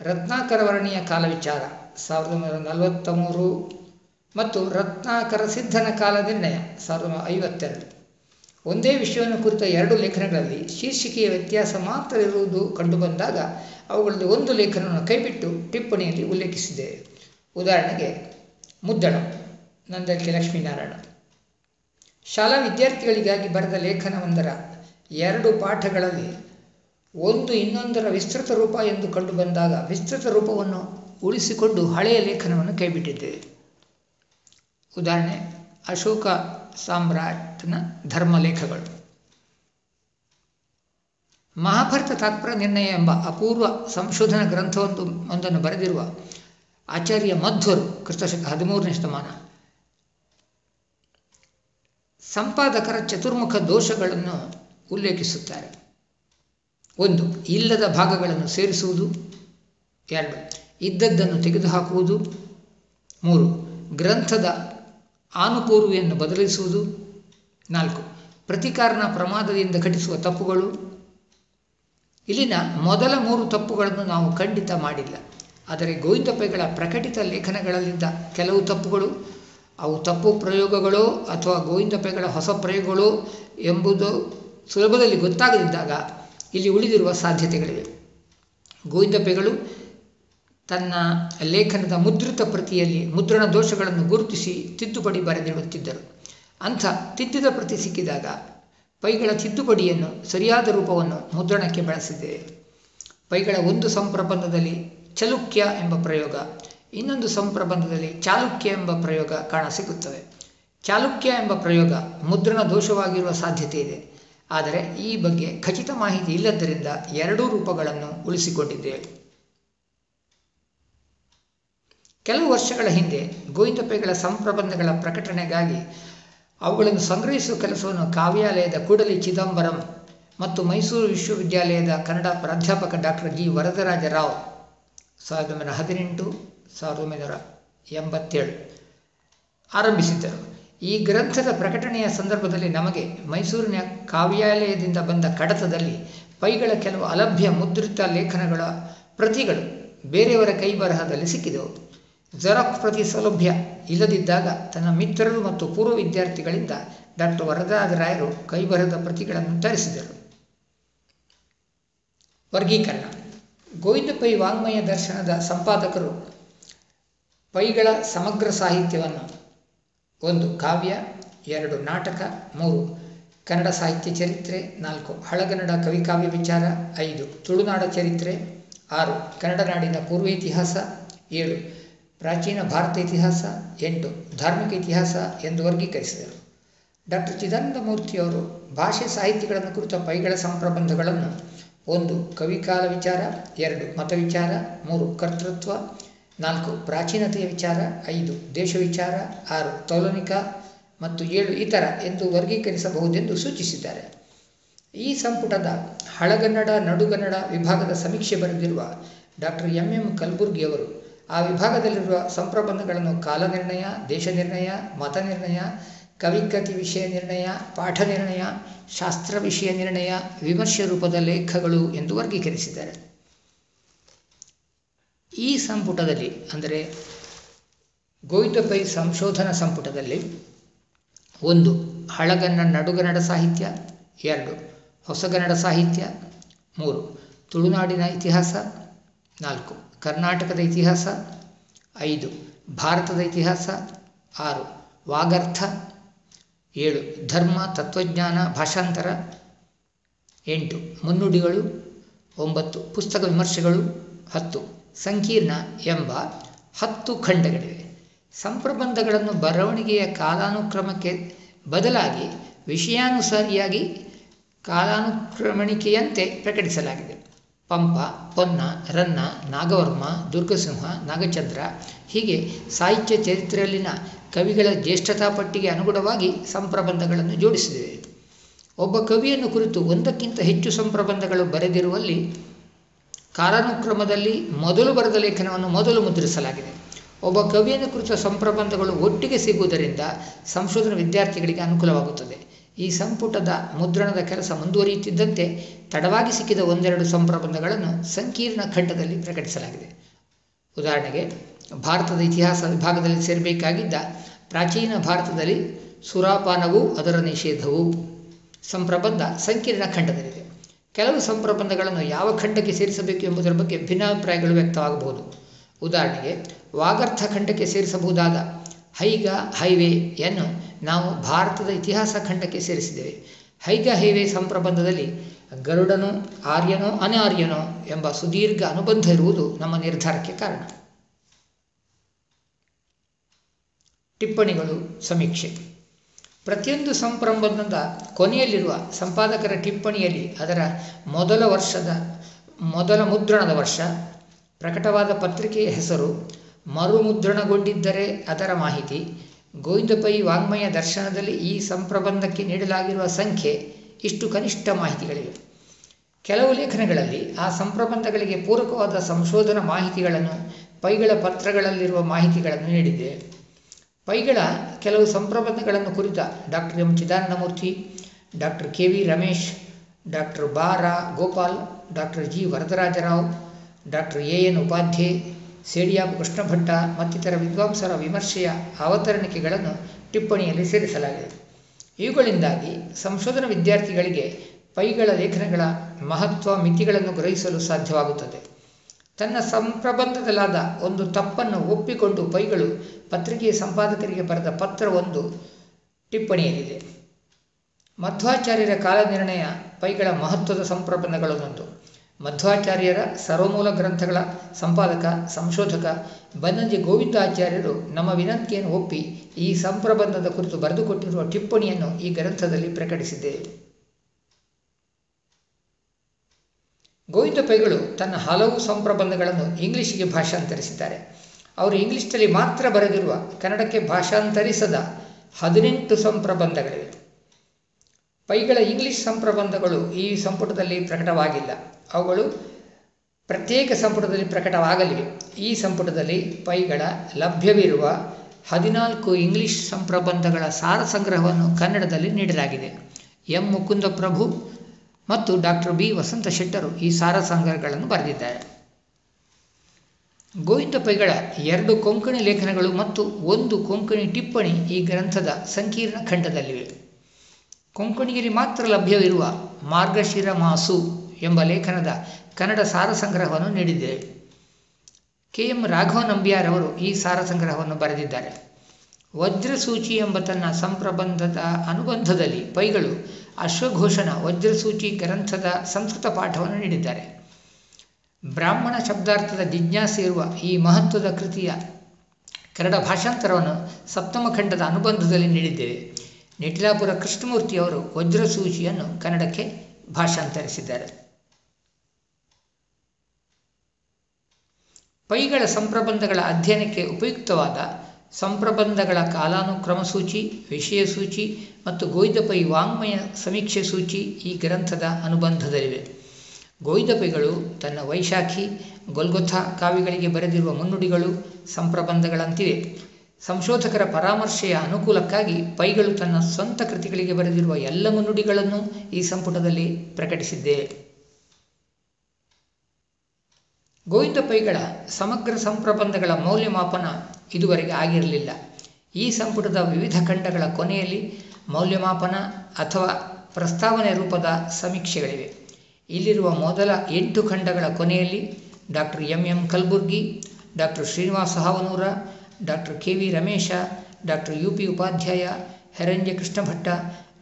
ರತ್ನಾಕರ ವರ್ಣೀಯ ಕಾಲ ವಿಚಾರ, ಸಾವಿರದ ಒಂಬೈನೂರ ನಲವತ್ತ ಮೂರು ಮತ್ತು ರತ್ನಾಕರ ಸಿದ್ಧನ ಕಾಲ ನಿರ್ಣಯ, ಸಾವಿರದ ಒಂಬೈನೂರ ಐವತ್ತೆರಡು. ಒಂದೇ ವಿಷಯವನ್ನು ಕುರಿತ ಎರಡು ಲೇಖನಗಳಲ್ಲಿ ಶೀರ್ಷಿಕೆಯ ವ್ಯತ್ಯಾಸ ಮಾತ್ರ ಇರುವುದು ಕಂಡುಬಂದಾಗ ಅವುಗಳಲ್ಲಿ ಒಂದು ಲೇಖನವನ್ನು ಕೈಬಿಟ್ಟು ಟಿಪ್ಪಣಿಯಲ್ಲಿ ಉಲ್ಲೇಖಿಸಿದೆ. ಉದಾಹರಣೆಗೆ, ಮುದ್ದಣ ನಂದಕ್ಕೆ ಲಕ್ಷ್ಮೀನಾರಾಯಣ. ಶಾಲಾ ವಿದ್ಯಾರ್ಥಿಗಳಿಗಾಗಿ ಬರೆದ ಲೇಖನವೊಂದರ ಎರಡು ಪಾಠಗಳಲ್ಲಿ ಒಂದು ಇನ್ನೊಂದರ ವಿಸ್ತೃತ ರೂಪ ಎಂದು ಕಂಡು ಬಂದಾಗ ವಿಸ್ತೃತ ರೂಪವನ್ನು ಉಳಿಸಿಕೊಂಡು ಹಳೆಯ ಲೇಖನವನ್ನು ಕೈಬಿಟ್ಟಿದ್ದೇವೆ. ಉದಾಹರಣೆ, ಅಶೋಕ ಸಾಮ್ರಾಟ್ನ ಧರ್ಮಲೇಖಗಳು. ಮಹಾಭಾರತ ತಾತ್ಪರ್ಯ ನಿರ್ಣಯ ಎಂಬ ಅಪೂರ್ವ ಸಂಶೋಧನಾ ಗ್ರಂಥವೊಂದು, ಒಂದನ್ನು ಬರೆದಿರುವ ಆಚಾರ್ಯ ಮಧ್ವರು, ಕ್ರಿಸ್ತಶಕ ಹದಿಮೂರನೇ ಶತಮಾನ. ಸಂಪಾದಕರ ಚತುರ್ಮುಖ ದೋಷಗಳನ್ನು ಉಲ್ಲೇಖಿಸುತ್ತಾರೆ. ಒಂದು, ಇಲ್ಲದ ಭಾಗಗಳನ್ನು ಸೇರಿಸುವುದು. ಎರಡು, ಇದ್ದದ್ದನ್ನು ತೆಗೆದುಹಾಕುವುದು. ಮೂರು, ಗ್ರಂಥದ ಆನುಪೂರ್ವಿಯನ್ನು ಬದಲಿಸುವುದು. ನಾಲ್ಕು, ಪ್ರತಿಕಾರನ ಪ್ರಮಾದದಿಂದ ಘಟಿಸುವ ತಪ್ಪುಗಳು. ಇಲ್ಲಿನ ಮೊದಲ ಮೂರು ತಪ್ಪುಗಳನ್ನು ನಾವು ಖಂಡಿತ ಮಾಡಿಲ್ಲ. ಆದರೆ ಗೋವಿಂದಪ್ಪೆಗಳ ಪ್ರಕಟಿತ ಲೇಖನಗಳಲ್ಲಿದ್ದ ಕೆಲವು ತಪ್ಪುಗಳು, ಅವು ತಪ್ಪು ಪ್ರಯೋಗಗಳೋ ಅಥವಾ ಗೋವಿಂದಪ್ಪೆಗಳ ಹೊಸ ಪ್ರಯೋಗಗಳೋ ಎಂಬುದು ಸುಲಭದಲ್ಲಿ ಗೊತ್ತಾಗದಿದ್ದಾಗ ಇಲ್ಲಿ ಉಳಿದಿರುವ ಸಾಧ್ಯತೆಗಳಿವೆ. ಗೋವಿಂದಪ್ಪೆಗಳು ತನ್ನ ಲೇಖನದ ಮುದ್ರಿತ ಪ್ರತಿಯಲ್ಲಿ ಮುದ್ರಣ ದೋಷಗಳನ್ನು ಗುರುತಿಸಿ ತಿದ್ದುಪಡಿ ಬರೆದಿಡುತ್ತಿದ್ದರು. ಅಂಥ ತಿದ್ದಿದ ಪ್ರತಿ ಸಿಕ್ಕಿದಾಗ ಪೈಗಳ ತಿದ್ದುಪಡಿಯನ್ನು ಸರಿಯಾದ ರೂಪವನ್ನು ಮುದ್ರಣಕ್ಕೆ ಬಳಸಿದ್ದೇವೆ ಪೈಗಳ ಒಂದು ಸಂಪ್ರಬಂಧದಲ್ಲಿ ಚಲುಕ್ಯ ಎಂಬ ಪ್ರಯೋಗ, ಇನ್ನೊಂದು ಸಂಪ್ರಬಂಧದಲ್ಲಿ ಚಾಲುಕ್ಯ ಎಂಬ ಪ್ರಯೋಗ ಕಾಣಸಿಗುತ್ತವೆ. ಚಾಲುಕ್ಯ ಎಂಬ ಪ್ರಯೋಗ ಮುದ್ರಣ ದೋಷವಾಗಿರುವ ಸಾಧ್ಯತೆ ಇದೆ ಆದರೆ ಈ ಬಗ್ಗೆ ಖಚಿತ ಮಾಹಿತಿ ಇಲ್ಲದ್ದರಿಂದ ಎರಡೂ ರೂಪಗಳನ್ನು ಉಳಿಸಿಕೊಂಡಿದ್ದೇವೆ. ಕೆಲವು ವರ್ಷಗಳ ಹಿಂದೆ ಗೋವಿಂದಪ್ಪೆಗಳ ಸಂಪ್ರಬಂಧಗಳ ಪ್ರಕಟಣೆಗಾಗಿ ಅವುಗಳನ್ನು ಸಂಗ್ರಹಿಸುವ ಕೆಲಸವನ್ನು ಕಾವ್ಯಾಲಯದ ಕೂಡಲಿ ಚಿದಂಬರಂ ಮತ್ತು ಮೈಸೂರು ವಿಶ್ವವಿದ್ಯಾಲಯದ ಕನ್ನಡ ಪ್ರಾಧ್ಯಾಪಕ ಡಾಕ್ಟರ್ ಜಿ ವರದರಾಜ ರಾವ್ ಸಾವಿರದ ಒಂಬೈನೂರ ಹದಿನೆಂಟು, ಸಾವಿರದ ಒಂಬೈನೂರ ಎಂಬತ್ತೇಳು ಆರಂಭಿಸಿದ್ದರು. ಈ ಗ್ರಂಥದ ಪ್ರಕಟಣೆಯ ಸಂದರ್ಭದಲ್ಲಿ ನಮಗೆ ಮೈಸೂರಿನ ಕಾವ್ಯಾಲಯದಿಂದ ಬಂದ ಕಡತದಲ್ಲಿ ಪೈಗಳ ಕೆಲವು ಅಲಭ್ಯ ಮುದ್ರಿತ ಲೇಖನಗಳ ಪ್ರತಿಗಳು ಬೇರೆಯವರ ಕೈ ಬರಹದಲ್ಲಿ ಸಿಕ್ಕಿದವು. ಜೆರಾಕ್ಸ್ ಪ್ರತಿ ಸೌಲಭ್ಯ ಇಲ್ಲದಿದ್ದಾಗ ತನ್ನ ಮಿತ್ರರು ಮತ್ತು ಪೂರ್ವ ವಿದ್ಯಾರ್ಥಿಗಳಿಂದ ಡಾಕ್ಟರ್ ಕೈ ಕೈಬರಹದ ಪ್ರತಿಗಳನ್ನು ತರಿಸಿದರು. ವರ್ಗೀಕರಣ. ಗೋವಿಂದ ಪೈ ವಾಂಗ್ಮಯ ದರ್ಶನದ ಸಂಪಾದಕರು ಪೈಗಳ ಸಮಗ್ರ ಸಾಹಿತ್ಯವನ್ನು ಒಂದು ಕಾವ್ಯ, ಎರಡು ನಾಟಕ, ಮೂರು ಕನ್ನಡ ಸಾಹಿತ್ಯ ಚರಿತ್ರೆ, ನಾಲ್ಕು ಹಳಗನ್ನಡ ಕವಿಕಾವ್ಯ ವಿಚಾರ, ಐದು ತುಳುನಾಡ ಚರಿತ್ರೆ, ಆರು ಕನ್ನಡ ನಾಡಿನ ಪೂರ್ವ ಇತಿಹಾಸ, ಏಳು ಪ್ರಾಚೀನ ಭಾರತ ಇತಿಹಾಸ, ಎಂಟು ಧಾರ್ಮಿಕ ಇತಿಹಾಸ ಎಂದು ವರ್ಗೀಕರಿಸಿದರು. ಡಾಕ್ಟರ್ ಮೂರ್ತಿಯವರು ಭಾಷೆ ಸಾಹಿತ್ಯಗಳನ್ನು ಕುರಿತ ಪೈಗಳ ಸಂಪ್ರಬಂಧಗಳನ್ನು, ಒಂದು ಕವಿಕಾಲ ವಿಚಾರ, ಎರಡು ಮತವಿಚಾರ ಮೂರು ಕರ್ತೃತ್ವ ನಾಲ್ಕು ಪ್ರಾಚೀನತೆಯ ವಿಚಾರ, ಐದು ದೇಶ ವಿಚಾರ, ಆರು ತೌಲನಿಕ ಮತ್ತು ಏಳು ಇತರ ಎಂದು ವರ್ಗೀಕರಿಸಬಹುದೆಂದು ಸೂಚಿಸಿದ್ದಾರೆ. ಈ ಸಂಪುಟದ ಹಳಗನ್ನಡ, ನಡುಗನ್ನಡ ವಿಭಾಗದ ಸಮೀಕ್ಷೆ ಬರೆದಿರುವ ಡಾಕ್ಟರ್ ಎಂ ಎಂ ಕಲಬುರ್ಗಿಯವರು ಆ ವಿಭಾಗದಲ್ಲಿರುವ ಸಂಪ್ರಬಂಧಗಳನ್ನು ಕಾಲನಿರ್ಣಯ ದೇಶ ನಿರ್ಣಯ, ಮತ ನಿರ್ಣಯ, ಕವಿಕತಿ ವಿಷಯ ನಿರ್ಣಯ, ಪಾಠ ನಿರ್ಣಯ, ಶಾಸ್ತ್ರ ವಿಷಯ ನಿರ್ಣಯ, ವಿಮರ್ಶೆ ರೂಪದ ಲೇಖಗಳು ಎಂದು ವರ್ಗೀಕರಿಸಿದ್ದಾರೆ. ಈ ಸಂಪುಟದಲ್ಲಿ, ಅಂದರೆ ಗೋಯ್ತಪೈ ಪೈ ಸಂಶೋಧನಾ ಸಂಪುಟದಲ್ಲಿ ಒಂದು ಹಳಗನ್ನ ನಡುಗನ್ನಡ ಸಾಹಿತ್ಯ, ಎರಡು ಹೊಸಗನ್ನಡ ಸಾಹಿತ್ಯ, ಮೂರು ತುಳುನಾಡಿನ ಇತಿಹಾಸ, ನಾಲ್ಕು ಕರ್ನಾಟಕದ ಇತಿಹಾಸ, ಐದು ಭಾರತದ ಇತಿಹಾಸ, ಆರು ವಾಗರ್ಥ, ಏಳು ಧರ್ಮ, ತತ್ವಜ್ಞಾನ, ಭಾಷಾಂತರ, ಎಂಟು ಮುನ್ನುಡಿಗಳು, ಒಂಬತ್ತು ಪುಸ್ತಕ ವಿಮರ್ಶೆಗಳು, ಹತ್ತು ಸಂಕೀರ್ಣ ಎಂಬ ಹತ್ತು ಖಂಡಗಳಿವೆ. ಸಂಪ್ರಬಂಧಗಳನ್ನು ಬರವಣಿಗೆಯ ಕಾಲಾನುಕ್ರಮಕ್ಕೆ ಬದಲಾಗಿ ವಿಷಯಾನುಸಾರಿಯಾಗಿ ಕಾಲಾನುಕ್ರಮಣಿಕೆಯಂತೆ ಪ್ರಕಟಿಸಲಾಗಿದೆ. ಪಂಪ, ಪೊನ್ನ, ರನ್ನ, ನಾಗವರ್ಮ, ದುರ್ಗಸಿಂಹ, ನಾಗಚಂದ್ರ ಹೀಗೆ ಸಾಹಿತ್ಯ ಚರಿತ್ರೆಯಲ್ಲಿನ ಕವಿಗಳ ಜ್ಯೇಷ್ಠತಾ ಪಟ್ಟಿಗೆ ಅನುಗುಣವಾಗಿ ಸಂಪ್ರಬಂಧಗಳನ್ನು ಜೋಡಿಸಿದೆ. ಒಬ್ಬ ಕವಿಯನ್ನು ಕುರಿತು ಒಂದಕ್ಕಿಂತ ಹೆಚ್ಚು ಸಂಪ್ರಬಂಧಗಳು ಬರೆದಿರುವಲ್ಲಿ ಕಾಲಾನುಕ್ರಮದಲ್ಲಿ ಮೊದಲು ಬರೆದ ಲೇಖನವನ್ನು ಮೊದಲು ಮುದ್ರಿಸಲಾಗಿದೆ. ಒಬ್ಬ ಕವಿಯನ್ನು ಕುರಿತ ಸಂಪ್ರಬಂಧಗಳು ಒಟ್ಟಿಗೆ ಸಿಗುವುದರಿಂದ ಸಂಶೋಧನಾ ವಿದ್ಯಾರ್ಥಿಗಳಿಗೆ ಅನುಕೂಲವಾಗುತ್ತದೆ. ಈ ಸಂಪುಟದ ಮುದ್ರಣದ ಕೆಲಸ ಮುಂದುವರಿಯುತ್ತಿದ್ದಂತೆ ತಡವಾಗಿ ಸಿಕ್ಕಿದ ಒಂದೆರಡು ಸಂಪ್ರಬಂಧಗಳನ್ನು ಸಂಕೀರ್ಣ ಖಂಡದಲ್ಲಿ ಪ್ರಕಟಿಸಲಾಗಿದೆ. ಉದಾಹರಣೆಗೆ, ಭಾರತದ ಇತಿಹಾಸ ವಿಭಾಗದಲ್ಲಿ ಸೇರಬೇಕಾಗಿದ್ದ ಪ್ರಾಚೀನ ಭಾರತದಲ್ಲಿ ಸುರಾಪಾನವೂ ಅದರ ನಿಷೇಧವು. ಸಂಪ್ರಬಂಧ ಸಂಕೀರ್ಣ ಖಂಡದಲ್ಲಿದೆ. ಕೆಲವು ಸಂಪ್ರಬಂಧಗಳನ್ನು ಯಾವ ಖಂಡಕ್ಕೆ ಸೇರಿಸಬೇಕು ಎಂಬುದರ ಬಗ್ಗೆ ಭಿನ್ನಾಭಿಪ್ರಾಯಗಳು ವ್ಯಕ್ತವಾಗಬಹುದು. ಉದಾಹರಣೆಗೆ, ವಾಗರ್ಥ ಖಂಡಕ್ಕೆ ಸೇರಿಸಬಹುದಾದ ಹೈಗ ಹೈವೇಯನ್ನು ನಾವು ಭಾರತದ ಇತಿಹಾಸ ಖಂಡಕ್ಕೆ ಸೇರಿಸಿದ್ದೇವೆ. ಹೈಗ ಹೈವೇ ಸಂಪ್ರಬಂಧದಲ್ಲಿ ಗರುಡನೋ, ಆರ್ಯನೋ, ಅನಾರ್ಯನೋ ಎಂಬ ಸುದೀರ್ಘ ಅನುಬಂಧ ಇರುವುದು ನಮ್ಮ ನಿರ್ಧಾರಕ್ಕೆ ಕಾರಣ. ಟಿಪ್ಪಣಿಗಳು ಸಮೀಕ್ಷೆ. ಪ್ರತಿಯೊಂದು ಸಂಪ್ರಬಂಧದ ಕೊನೆಯಲ್ಲಿರುವ ಸಂಪಾದಕರ ಟಿಪ್ಪಣಿಯಲ್ಲಿ ಅದರ ಮೊದಲ ವರ್ಷದ, ಮೊದಲ ಮುದ್ರಣದ ವರ್ಷ, ಪ್ರಕಟವಾದ ಪತ್ರಿಕೆಯ ಹೆಸರು, ಮರುಮುದ್ರಣಗೊಂಡಿದ್ದರೆ ಅದರ ಮಾಹಿತಿ ಗೋವಿಂದ ಪೈ ವಾಂಗ್ಮಯ ದರ್ಶನದಲ್ಲಿ ಈ ಸಂಪ್ರಬಂಧಕ್ಕೆ ನೀಡಲಾಗಿರುವ ಸಂಖ್ಯೆ, ಇಷ್ಟು ಕನಿಷ್ಠ ಮಾಹಿತಿಗಳಿವೆ. ಕೆಲವು ಲೇಖನಗಳಲ್ಲಿ ಆ ಸಂಪ್ರಬಂಧಗಳಿಗೆ ಪೂರಕವಾದ ಸಂಶೋಧನಾ ಮಾಹಿತಿಗಳನ್ನು ಪೈಗಳ ಪತ್ರಗಳಲ್ಲಿರುವ ಮಾಹಿತಿಗಳನ್ನು ನೀಡಿದೆ ಪೈಗಳ ಕೆಲವು ಸಂಪ್ರಬಂಧಗಳನ್ನು ಕುರಿತ doctor M Chidanandamurthy, doctor K V Ramesh, doctor Ba Ra Gopal, doctor G Varadarajarao, doctor A N Upadhye Krishna Krishnabhatta ಮತ್ತಿತರ ವಿದ್ವಾಂಸರ ವಿಮರ್ಶೆಯ ಅವತರಣಿಕೆಗಳನ್ನು ಟಿಪ್ಪಣಿಯಲ್ಲಿ ಸೇರಿಸಲಾಗಿದೆ. ಇವುಗಳಿಂದಾಗಿ ಸಂಶೋಧನಾ ವಿದ್ಯಾರ್ಥಿಗಳಿಗೆ ಪೈಗಳ ಲೇಖನಗಳ ಮಹತ್ವ ಮಿತಿಗಳನ್ನು ಗ್ರಹಿಸಲು ಸಾಧ್ಯವಾಗುತ್ತದೆ. ತನ್ನ ಸಂಪ್ರಬಂಧದಲ್ಲಾದ ಒಂದು ತಪ್ಪನ್ನು ಒಪ್ಪಿಕೊಂಡು ಪೈಗಳು ಪತ್ರಿಕೆಯ ಸಂಪಾದಕರಿಗೆ ಬರೆದ ಪತ್ರವೊಂದು ಟಿಪ್ಪಣಿಯಲ್ಲಿದೆ. ಮಧ್ವಾಚಾರ್ಯರ ಕಾಲನಿರ್ಣಯ ಪೈಗಳ ಮಹತ್ವದ ಸಂಪ್ರಬಂಧಗಳನ್ನೊಂದು ಮಧ್ವಾಚಾರ್ಯರ ಸರ್ವಮೂಲ ಗ್ರಂಥಗಳ ಸಂಪಾದಕ, ಸಂಶೋಧಕ ಬನ್ನಂಜಿ ಗೋವಿಂದಾಚಾರ್ಯರು ನಮ್ಮ ವಿನಂತಿಯನ್ನು ಒಪ್ಪಿ ಈ ಸಂಪ್ರಬಂಧದ ಕುರಿತು ಬರೆದುಕೊಟ್ಟಿರುವ ಟಿಪ್ಪಣಿಯನ್ನು ಈ ಗ್ರಂಥದಲ್ಲಿ ಪ್ರಕಟಿಸಿದ್ದೇವೆ. ಗೋವಿಂದ ಪೈಗಳು ತನ್ನ ಹಲವು ಸಂಪ್ರಬಂಧಗಳನ್ನು ಇಂಗ್ಲಿಷ್ಗೆ ಭಾಷಾಂತರಿಸಿದ್ದಾರೆ. ಅವರು ಇಂಗ್ಲಿಷ್ನಲ್ಲಿ ಮಾತ್ರ ಬರೆದಿರುವ ಕನ್ನಡಕ್ಕೆ ಭಾಷಾಂತರಿಸದ ಹದಿನೆಂಟು ಸಂಪ್ರಬಂಧಗಳಿವೆ. ಪೈಗಳ ಇಂಗ್ಲಿಷ್ ಸಂಪ್ರಬಂಧಗಳು ಈ ಸಂಪುಟದಲ್ಲಿ ಪ್ರಕಟವಾಗಿಲ್ಲ. ಅವುಗಳು ಪ್ರತ್ಯೇಕ ಸಂಪುಟದಲ್ಲಿ ಪ್ರಕಟವಾಗಲಿವೆ. ಈ ಸಂಪುಟದಲ್ಲಿ ಪೈಗಳ ಲಭ್ಯವಿರುವ ಹದಿನಾಲ್ಕು ಇಂಗ್ಲಿಷ್ ಸಂಪ್ರಬಂಧಗಳ ಸಾರ ಸಂಗ್ರಹವನ್ನು ಕನ್ನಡದಲ್ಲಿ ನೀಡಲಾಗಿದೆ. ಎಂ. ಮುಕುಂದ ಪ್ರಭು ಮತ್ತು ಡಾಕ್ಟರ್ ಬಿ ವಸಂತ ಶೆಟ್ಟರು ಈ ಸಾರ ಸಂಗ್ರಹಗಳನ್ನು ಬರೆದಿದ್ದಾರೆ. ಗೋವಿಂದ ಪೈಗಳ ಎರಡು ಕೊಂಕಣಿ ಲೇಖನಗಳು ಮತ್ತು ಒಂದು ಕೊಂಕಣಿ ಟಿಪ್ಪಣಿ ಈ ಗ್ರಂಥದ ಸಂಕೀರ್ಣ ಖಂಡದಲ್ಲಿವೆ. ಕೊಂಕಣಿಯಲ್ಲಿ ಮಾತ್ರ ಲಭ್ಯವಿರುವ ಮಾರ್ಗಶಿರ ಮಾಸು ಎಂಬ ಲೇಖನದ ಕನ್ನಡ ಸಾರ ಸಂಗ್ರಹವನ್ನು ನೀಡಿದ್ದೇವೆ ಕೆ ಎಂ ರಾಘವ ನಂಬಿಯಾರ್ ಅವರು ಈ ಸಾರ ಸಂಗ್ರಹವನ್ನು ಬರೆದಿದ್ದಾರೆ. ವಜ್ರಸೂಚಿ ಎಂಬ ತನ್ನ ಸಂಪ್ರಬಂಧದ ಅನುಬಂಧದಲ್ಲಿ ಪೈಗಳು ಅಶ್ವಘೋಷಣ ವಜ್ರಸೂಚಿ ಗ್ರಂಥದ ಸಂಸ್ಕೃತ ಪಾಠವನ್ನು ನೀಡಿದ್ದಾರೆ. ಬ್ರಾಹ್ಮಣ ಶಬ್ದಾರ್ಥದ ಜಿಜ್ಞಾಸೆ ಇರುವ ಈ ಮಹತ್ವದ ಕೃತಿಯ ಕನ್ನಡ ಭಾಷಾಂತರವನ್ನು ಸಪ್ತಮ ಖಂಡದ ಅನುಬಂಧದಲ್ಲಿ ನೀಡಿದ್ದೇವೆ. ನಿಟಿಲಾಪುರ ಕೃಷ್ಣಮೂರ್ತಿಯವರು ವಜ್ರಸೂಚಿಯನ್ನು ಕನ್ನಡಕ್ಕೆ ಭಾಷಾಂತರಿಸಿದ್ದಾರೆ. ಪೈಗಳ ಸಂಪ್ರಬಂಧಗಳ ಅಧ್ಯಯನಕ್ಕೆ ಉಪಯುಕ್ತವಾದ ಸಂಪ್ರಬಂಧಗಳ ಕಾಲಾನುಕ್ರಮ ಸೂಚಿ ವಿಷಯ ಸೂಚಿ ಮತ್ತು ಗೋಯ್ದಪೈ ವಾಂಗ್ಮಯ ಸಮೀಕ್ಷೆ ಸೂಚಿ ಈ ಗ್ರಂಥದ ಅನುಬಂಧದಲ್ಲಿವೆ. ಗೋಯ್ದಪೈಗಳು ತನ್ನ ವೈಶಾಖಿ, ಗೊಲ್ಗೊಥಾ ಕಾವ್ಯಗಳಿಗೆ ಬರೆದಿರುವ ಮುನ್ನುಡಿಗಳು ಸಂಪ್ರಬಂಧಗಳಂತಿವೆ. ಸಂಶೋಧಕರ ಪರಾಮರ್ಶೆಯ ಅನುಕೂಲಕ್ಕಾಗಿ ಪೈಗಳು ತನ್ನ ಸ್ವಂತ ಕೃತಿಗಳಿಗೆ ಬರೆದಿರುವ ಎಲ್ಲ ಮುನ್ನುಡಿಗಳನ್ನು ಈ ಸಂಪುಟದಲ್ಲಿ ಪ್ರಕಟಿಸಿದ್ದೇವೆ. ಗೋವಿಂದ ಪೈಗಳ ಸಮಗ್ರ ಸಂಪ್ರಬಂಧಗಳ ಮೌಲ್ಯಮಾಪನ ಇದುವರೆಗೆ ಆಗಿರಲಿಲ್ಲ. ಈ ಸಂಪುಟದ ವಿವಿಧ ಖಂಡಗಳ ಕೊನೆಯಲ್ಲಿ ಮೌಲ್ಯಮಾಪನ ಅಥವಾ ಪ್ರಸ್ತಾವನೆ ರೂಪದ ಸಮೀಕ್ಷೆಗಳಿವೆ. ಇಲ್ಲಿರುವ ಮೊದಲ ಎಂಟು ಖಂಡಗಳ ಕೊನೆಯಲ್ಲಿ doctor M. M. Kalburgi doctor Srinivasa Havanur doctor K. V. Ramesha doctor U. P. Upadhyaya Heranje Krishnabhatta,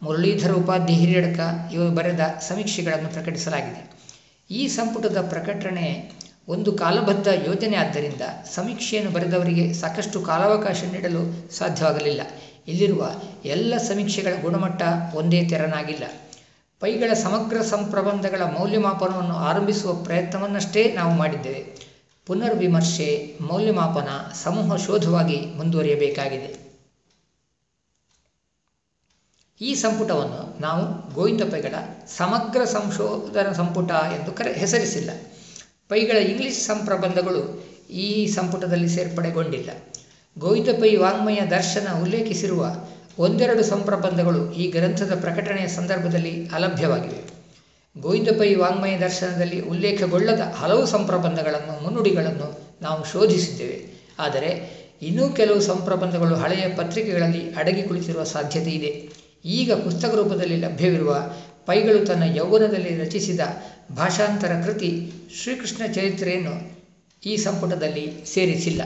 Muralidhara Upadhyaya Hiriyadka ಇವರು ಬರೆದ ಸಮೀಕ್ಷೆಗಳನ್ನು ಪ್ರಕಟಿಸಲಾಗಿದೆ. ಈ ಸಂಪುಟದ ಪ್ರಕಟಣೆ ಒಂದು ಕಾಲಬದ್ಧ ಯೋಜನೆ ಆದ್ದರಿಂದ ಸಮೀಕ್ಷೆಯನ್ನು ಬರೆದವರಿಗೆ ಸಾಕಷ್ಟು ಕಾಲಾವಕಾಶ ನೀಡಲು ಸಾಧ್ಯವಾಗಲಿಲ್ಲ. ಇಲ್ಲಿರುವ ಎಲ್ಲ ಸಮೀಕ್ಷೆಗಳ ಗುಣಮಟ್ಟ ಒಂದೇ ತೆರನಾಗಿಲ್ಲ. ಪೈಗಳ ಸಮಗ್ರ ಸಂಪ್ರಬಂಧಗಳ ಮೌಲ್ಯಮಾಪನವನ್ನು ಆರಂಭಿಸುವ ಪ್ರಯತ್ನವನ್ನಷ್ಟೇ ನಾವು ಮಾಡಿದ್ದೇವೆ. ಪುನರ್ವಿಮರ್ಶೆ, ಮೌಲ್ಯಮಾಪನ, ಸಮೂಹ ಶೋಧವಾಗಿ ಮುಂದುವರಿಯಬೇಕಾಗಿದೆ. ಈ ಸಂಪುಟವನ್ನು ನಾವು ಗೋವಿಂದ ಪೈಗಳ ಸಮಗ್ರ ಸಂಶೋಧನಾ ಸಂಪುಟ ಎಂದು ಕರೆ, ಹೆಸರಿಸಿಲ್ಲ. ಪೈಗಳ ಇಂಗ್ಲಿಷ್ ಸಂಪ್ರಬಂಧಗಳು ಈ ಸಂಪುಟದಲ್ಲಿ ಸೇರ್ಪಡೆಗೊಂಡಿಲ್ಲ. ಗೋವಿಂದ ಪೈ ವಾಂಗ್ಮಯ ದರ್ಶನ ಉಲ್ಲೇಖಿಸಿರುವ ಒಂದೆರಡು ಸಂಪ್ರಬಂಧಗಳು ಈ ಗ್ರಂಥದ ಪ್ರಕಟಣೆಯ ಸಂದರ್ಭದಲ್ಲಿ ಅಲಭ್ಯವಾಗಿವೆ. ಗೋವಿಂದ ಪೈ ವಾಂಗ್ಮಯ ದರ್ಶನದಲ್ಲಿ ಉಲ್ಲೇಖಗೊಳ್ಳದ ಹಲವು ಸಂಪ್ರಬಂಧಗಳನ್ನು, ಮುನ್ನುಡಿಗಳನ್ನು ನಾವು ಶೋಧಿಸಿದ್ದೇವೆ. ಆದರೆ ಇನ್ನೂ ಕೆಲವು ಸಂಪ್ರಬಂಧಗಳು ಹಳೆಯ ಪತ್ರಿಕೆಗಳಲ್ಲಿ ಅಡಗಿ ಕುಳಿತಿರುವ ಸಾಧ್ಯತೆ ಇದೆ. ಈಗ ಪುಸ್ತಕ ರೂಪದಲ್ಲಿ ಲಭ್ಯವಿರುವ ಪೈಗಳು ತನ್ನ ಯೌವನದಲ್ಲಿ ರಚಿಸಿದ ಭಾಷಾಂತರ ಕೃತಿ ಶ್ರೀಕೃಷ್ಣ ಚರಿತ್ರೆಯನ್ನು ಈ ಸಂಪುಟದಲ್ಲಿ ಸೇರಿಸಿಲ್ಲ.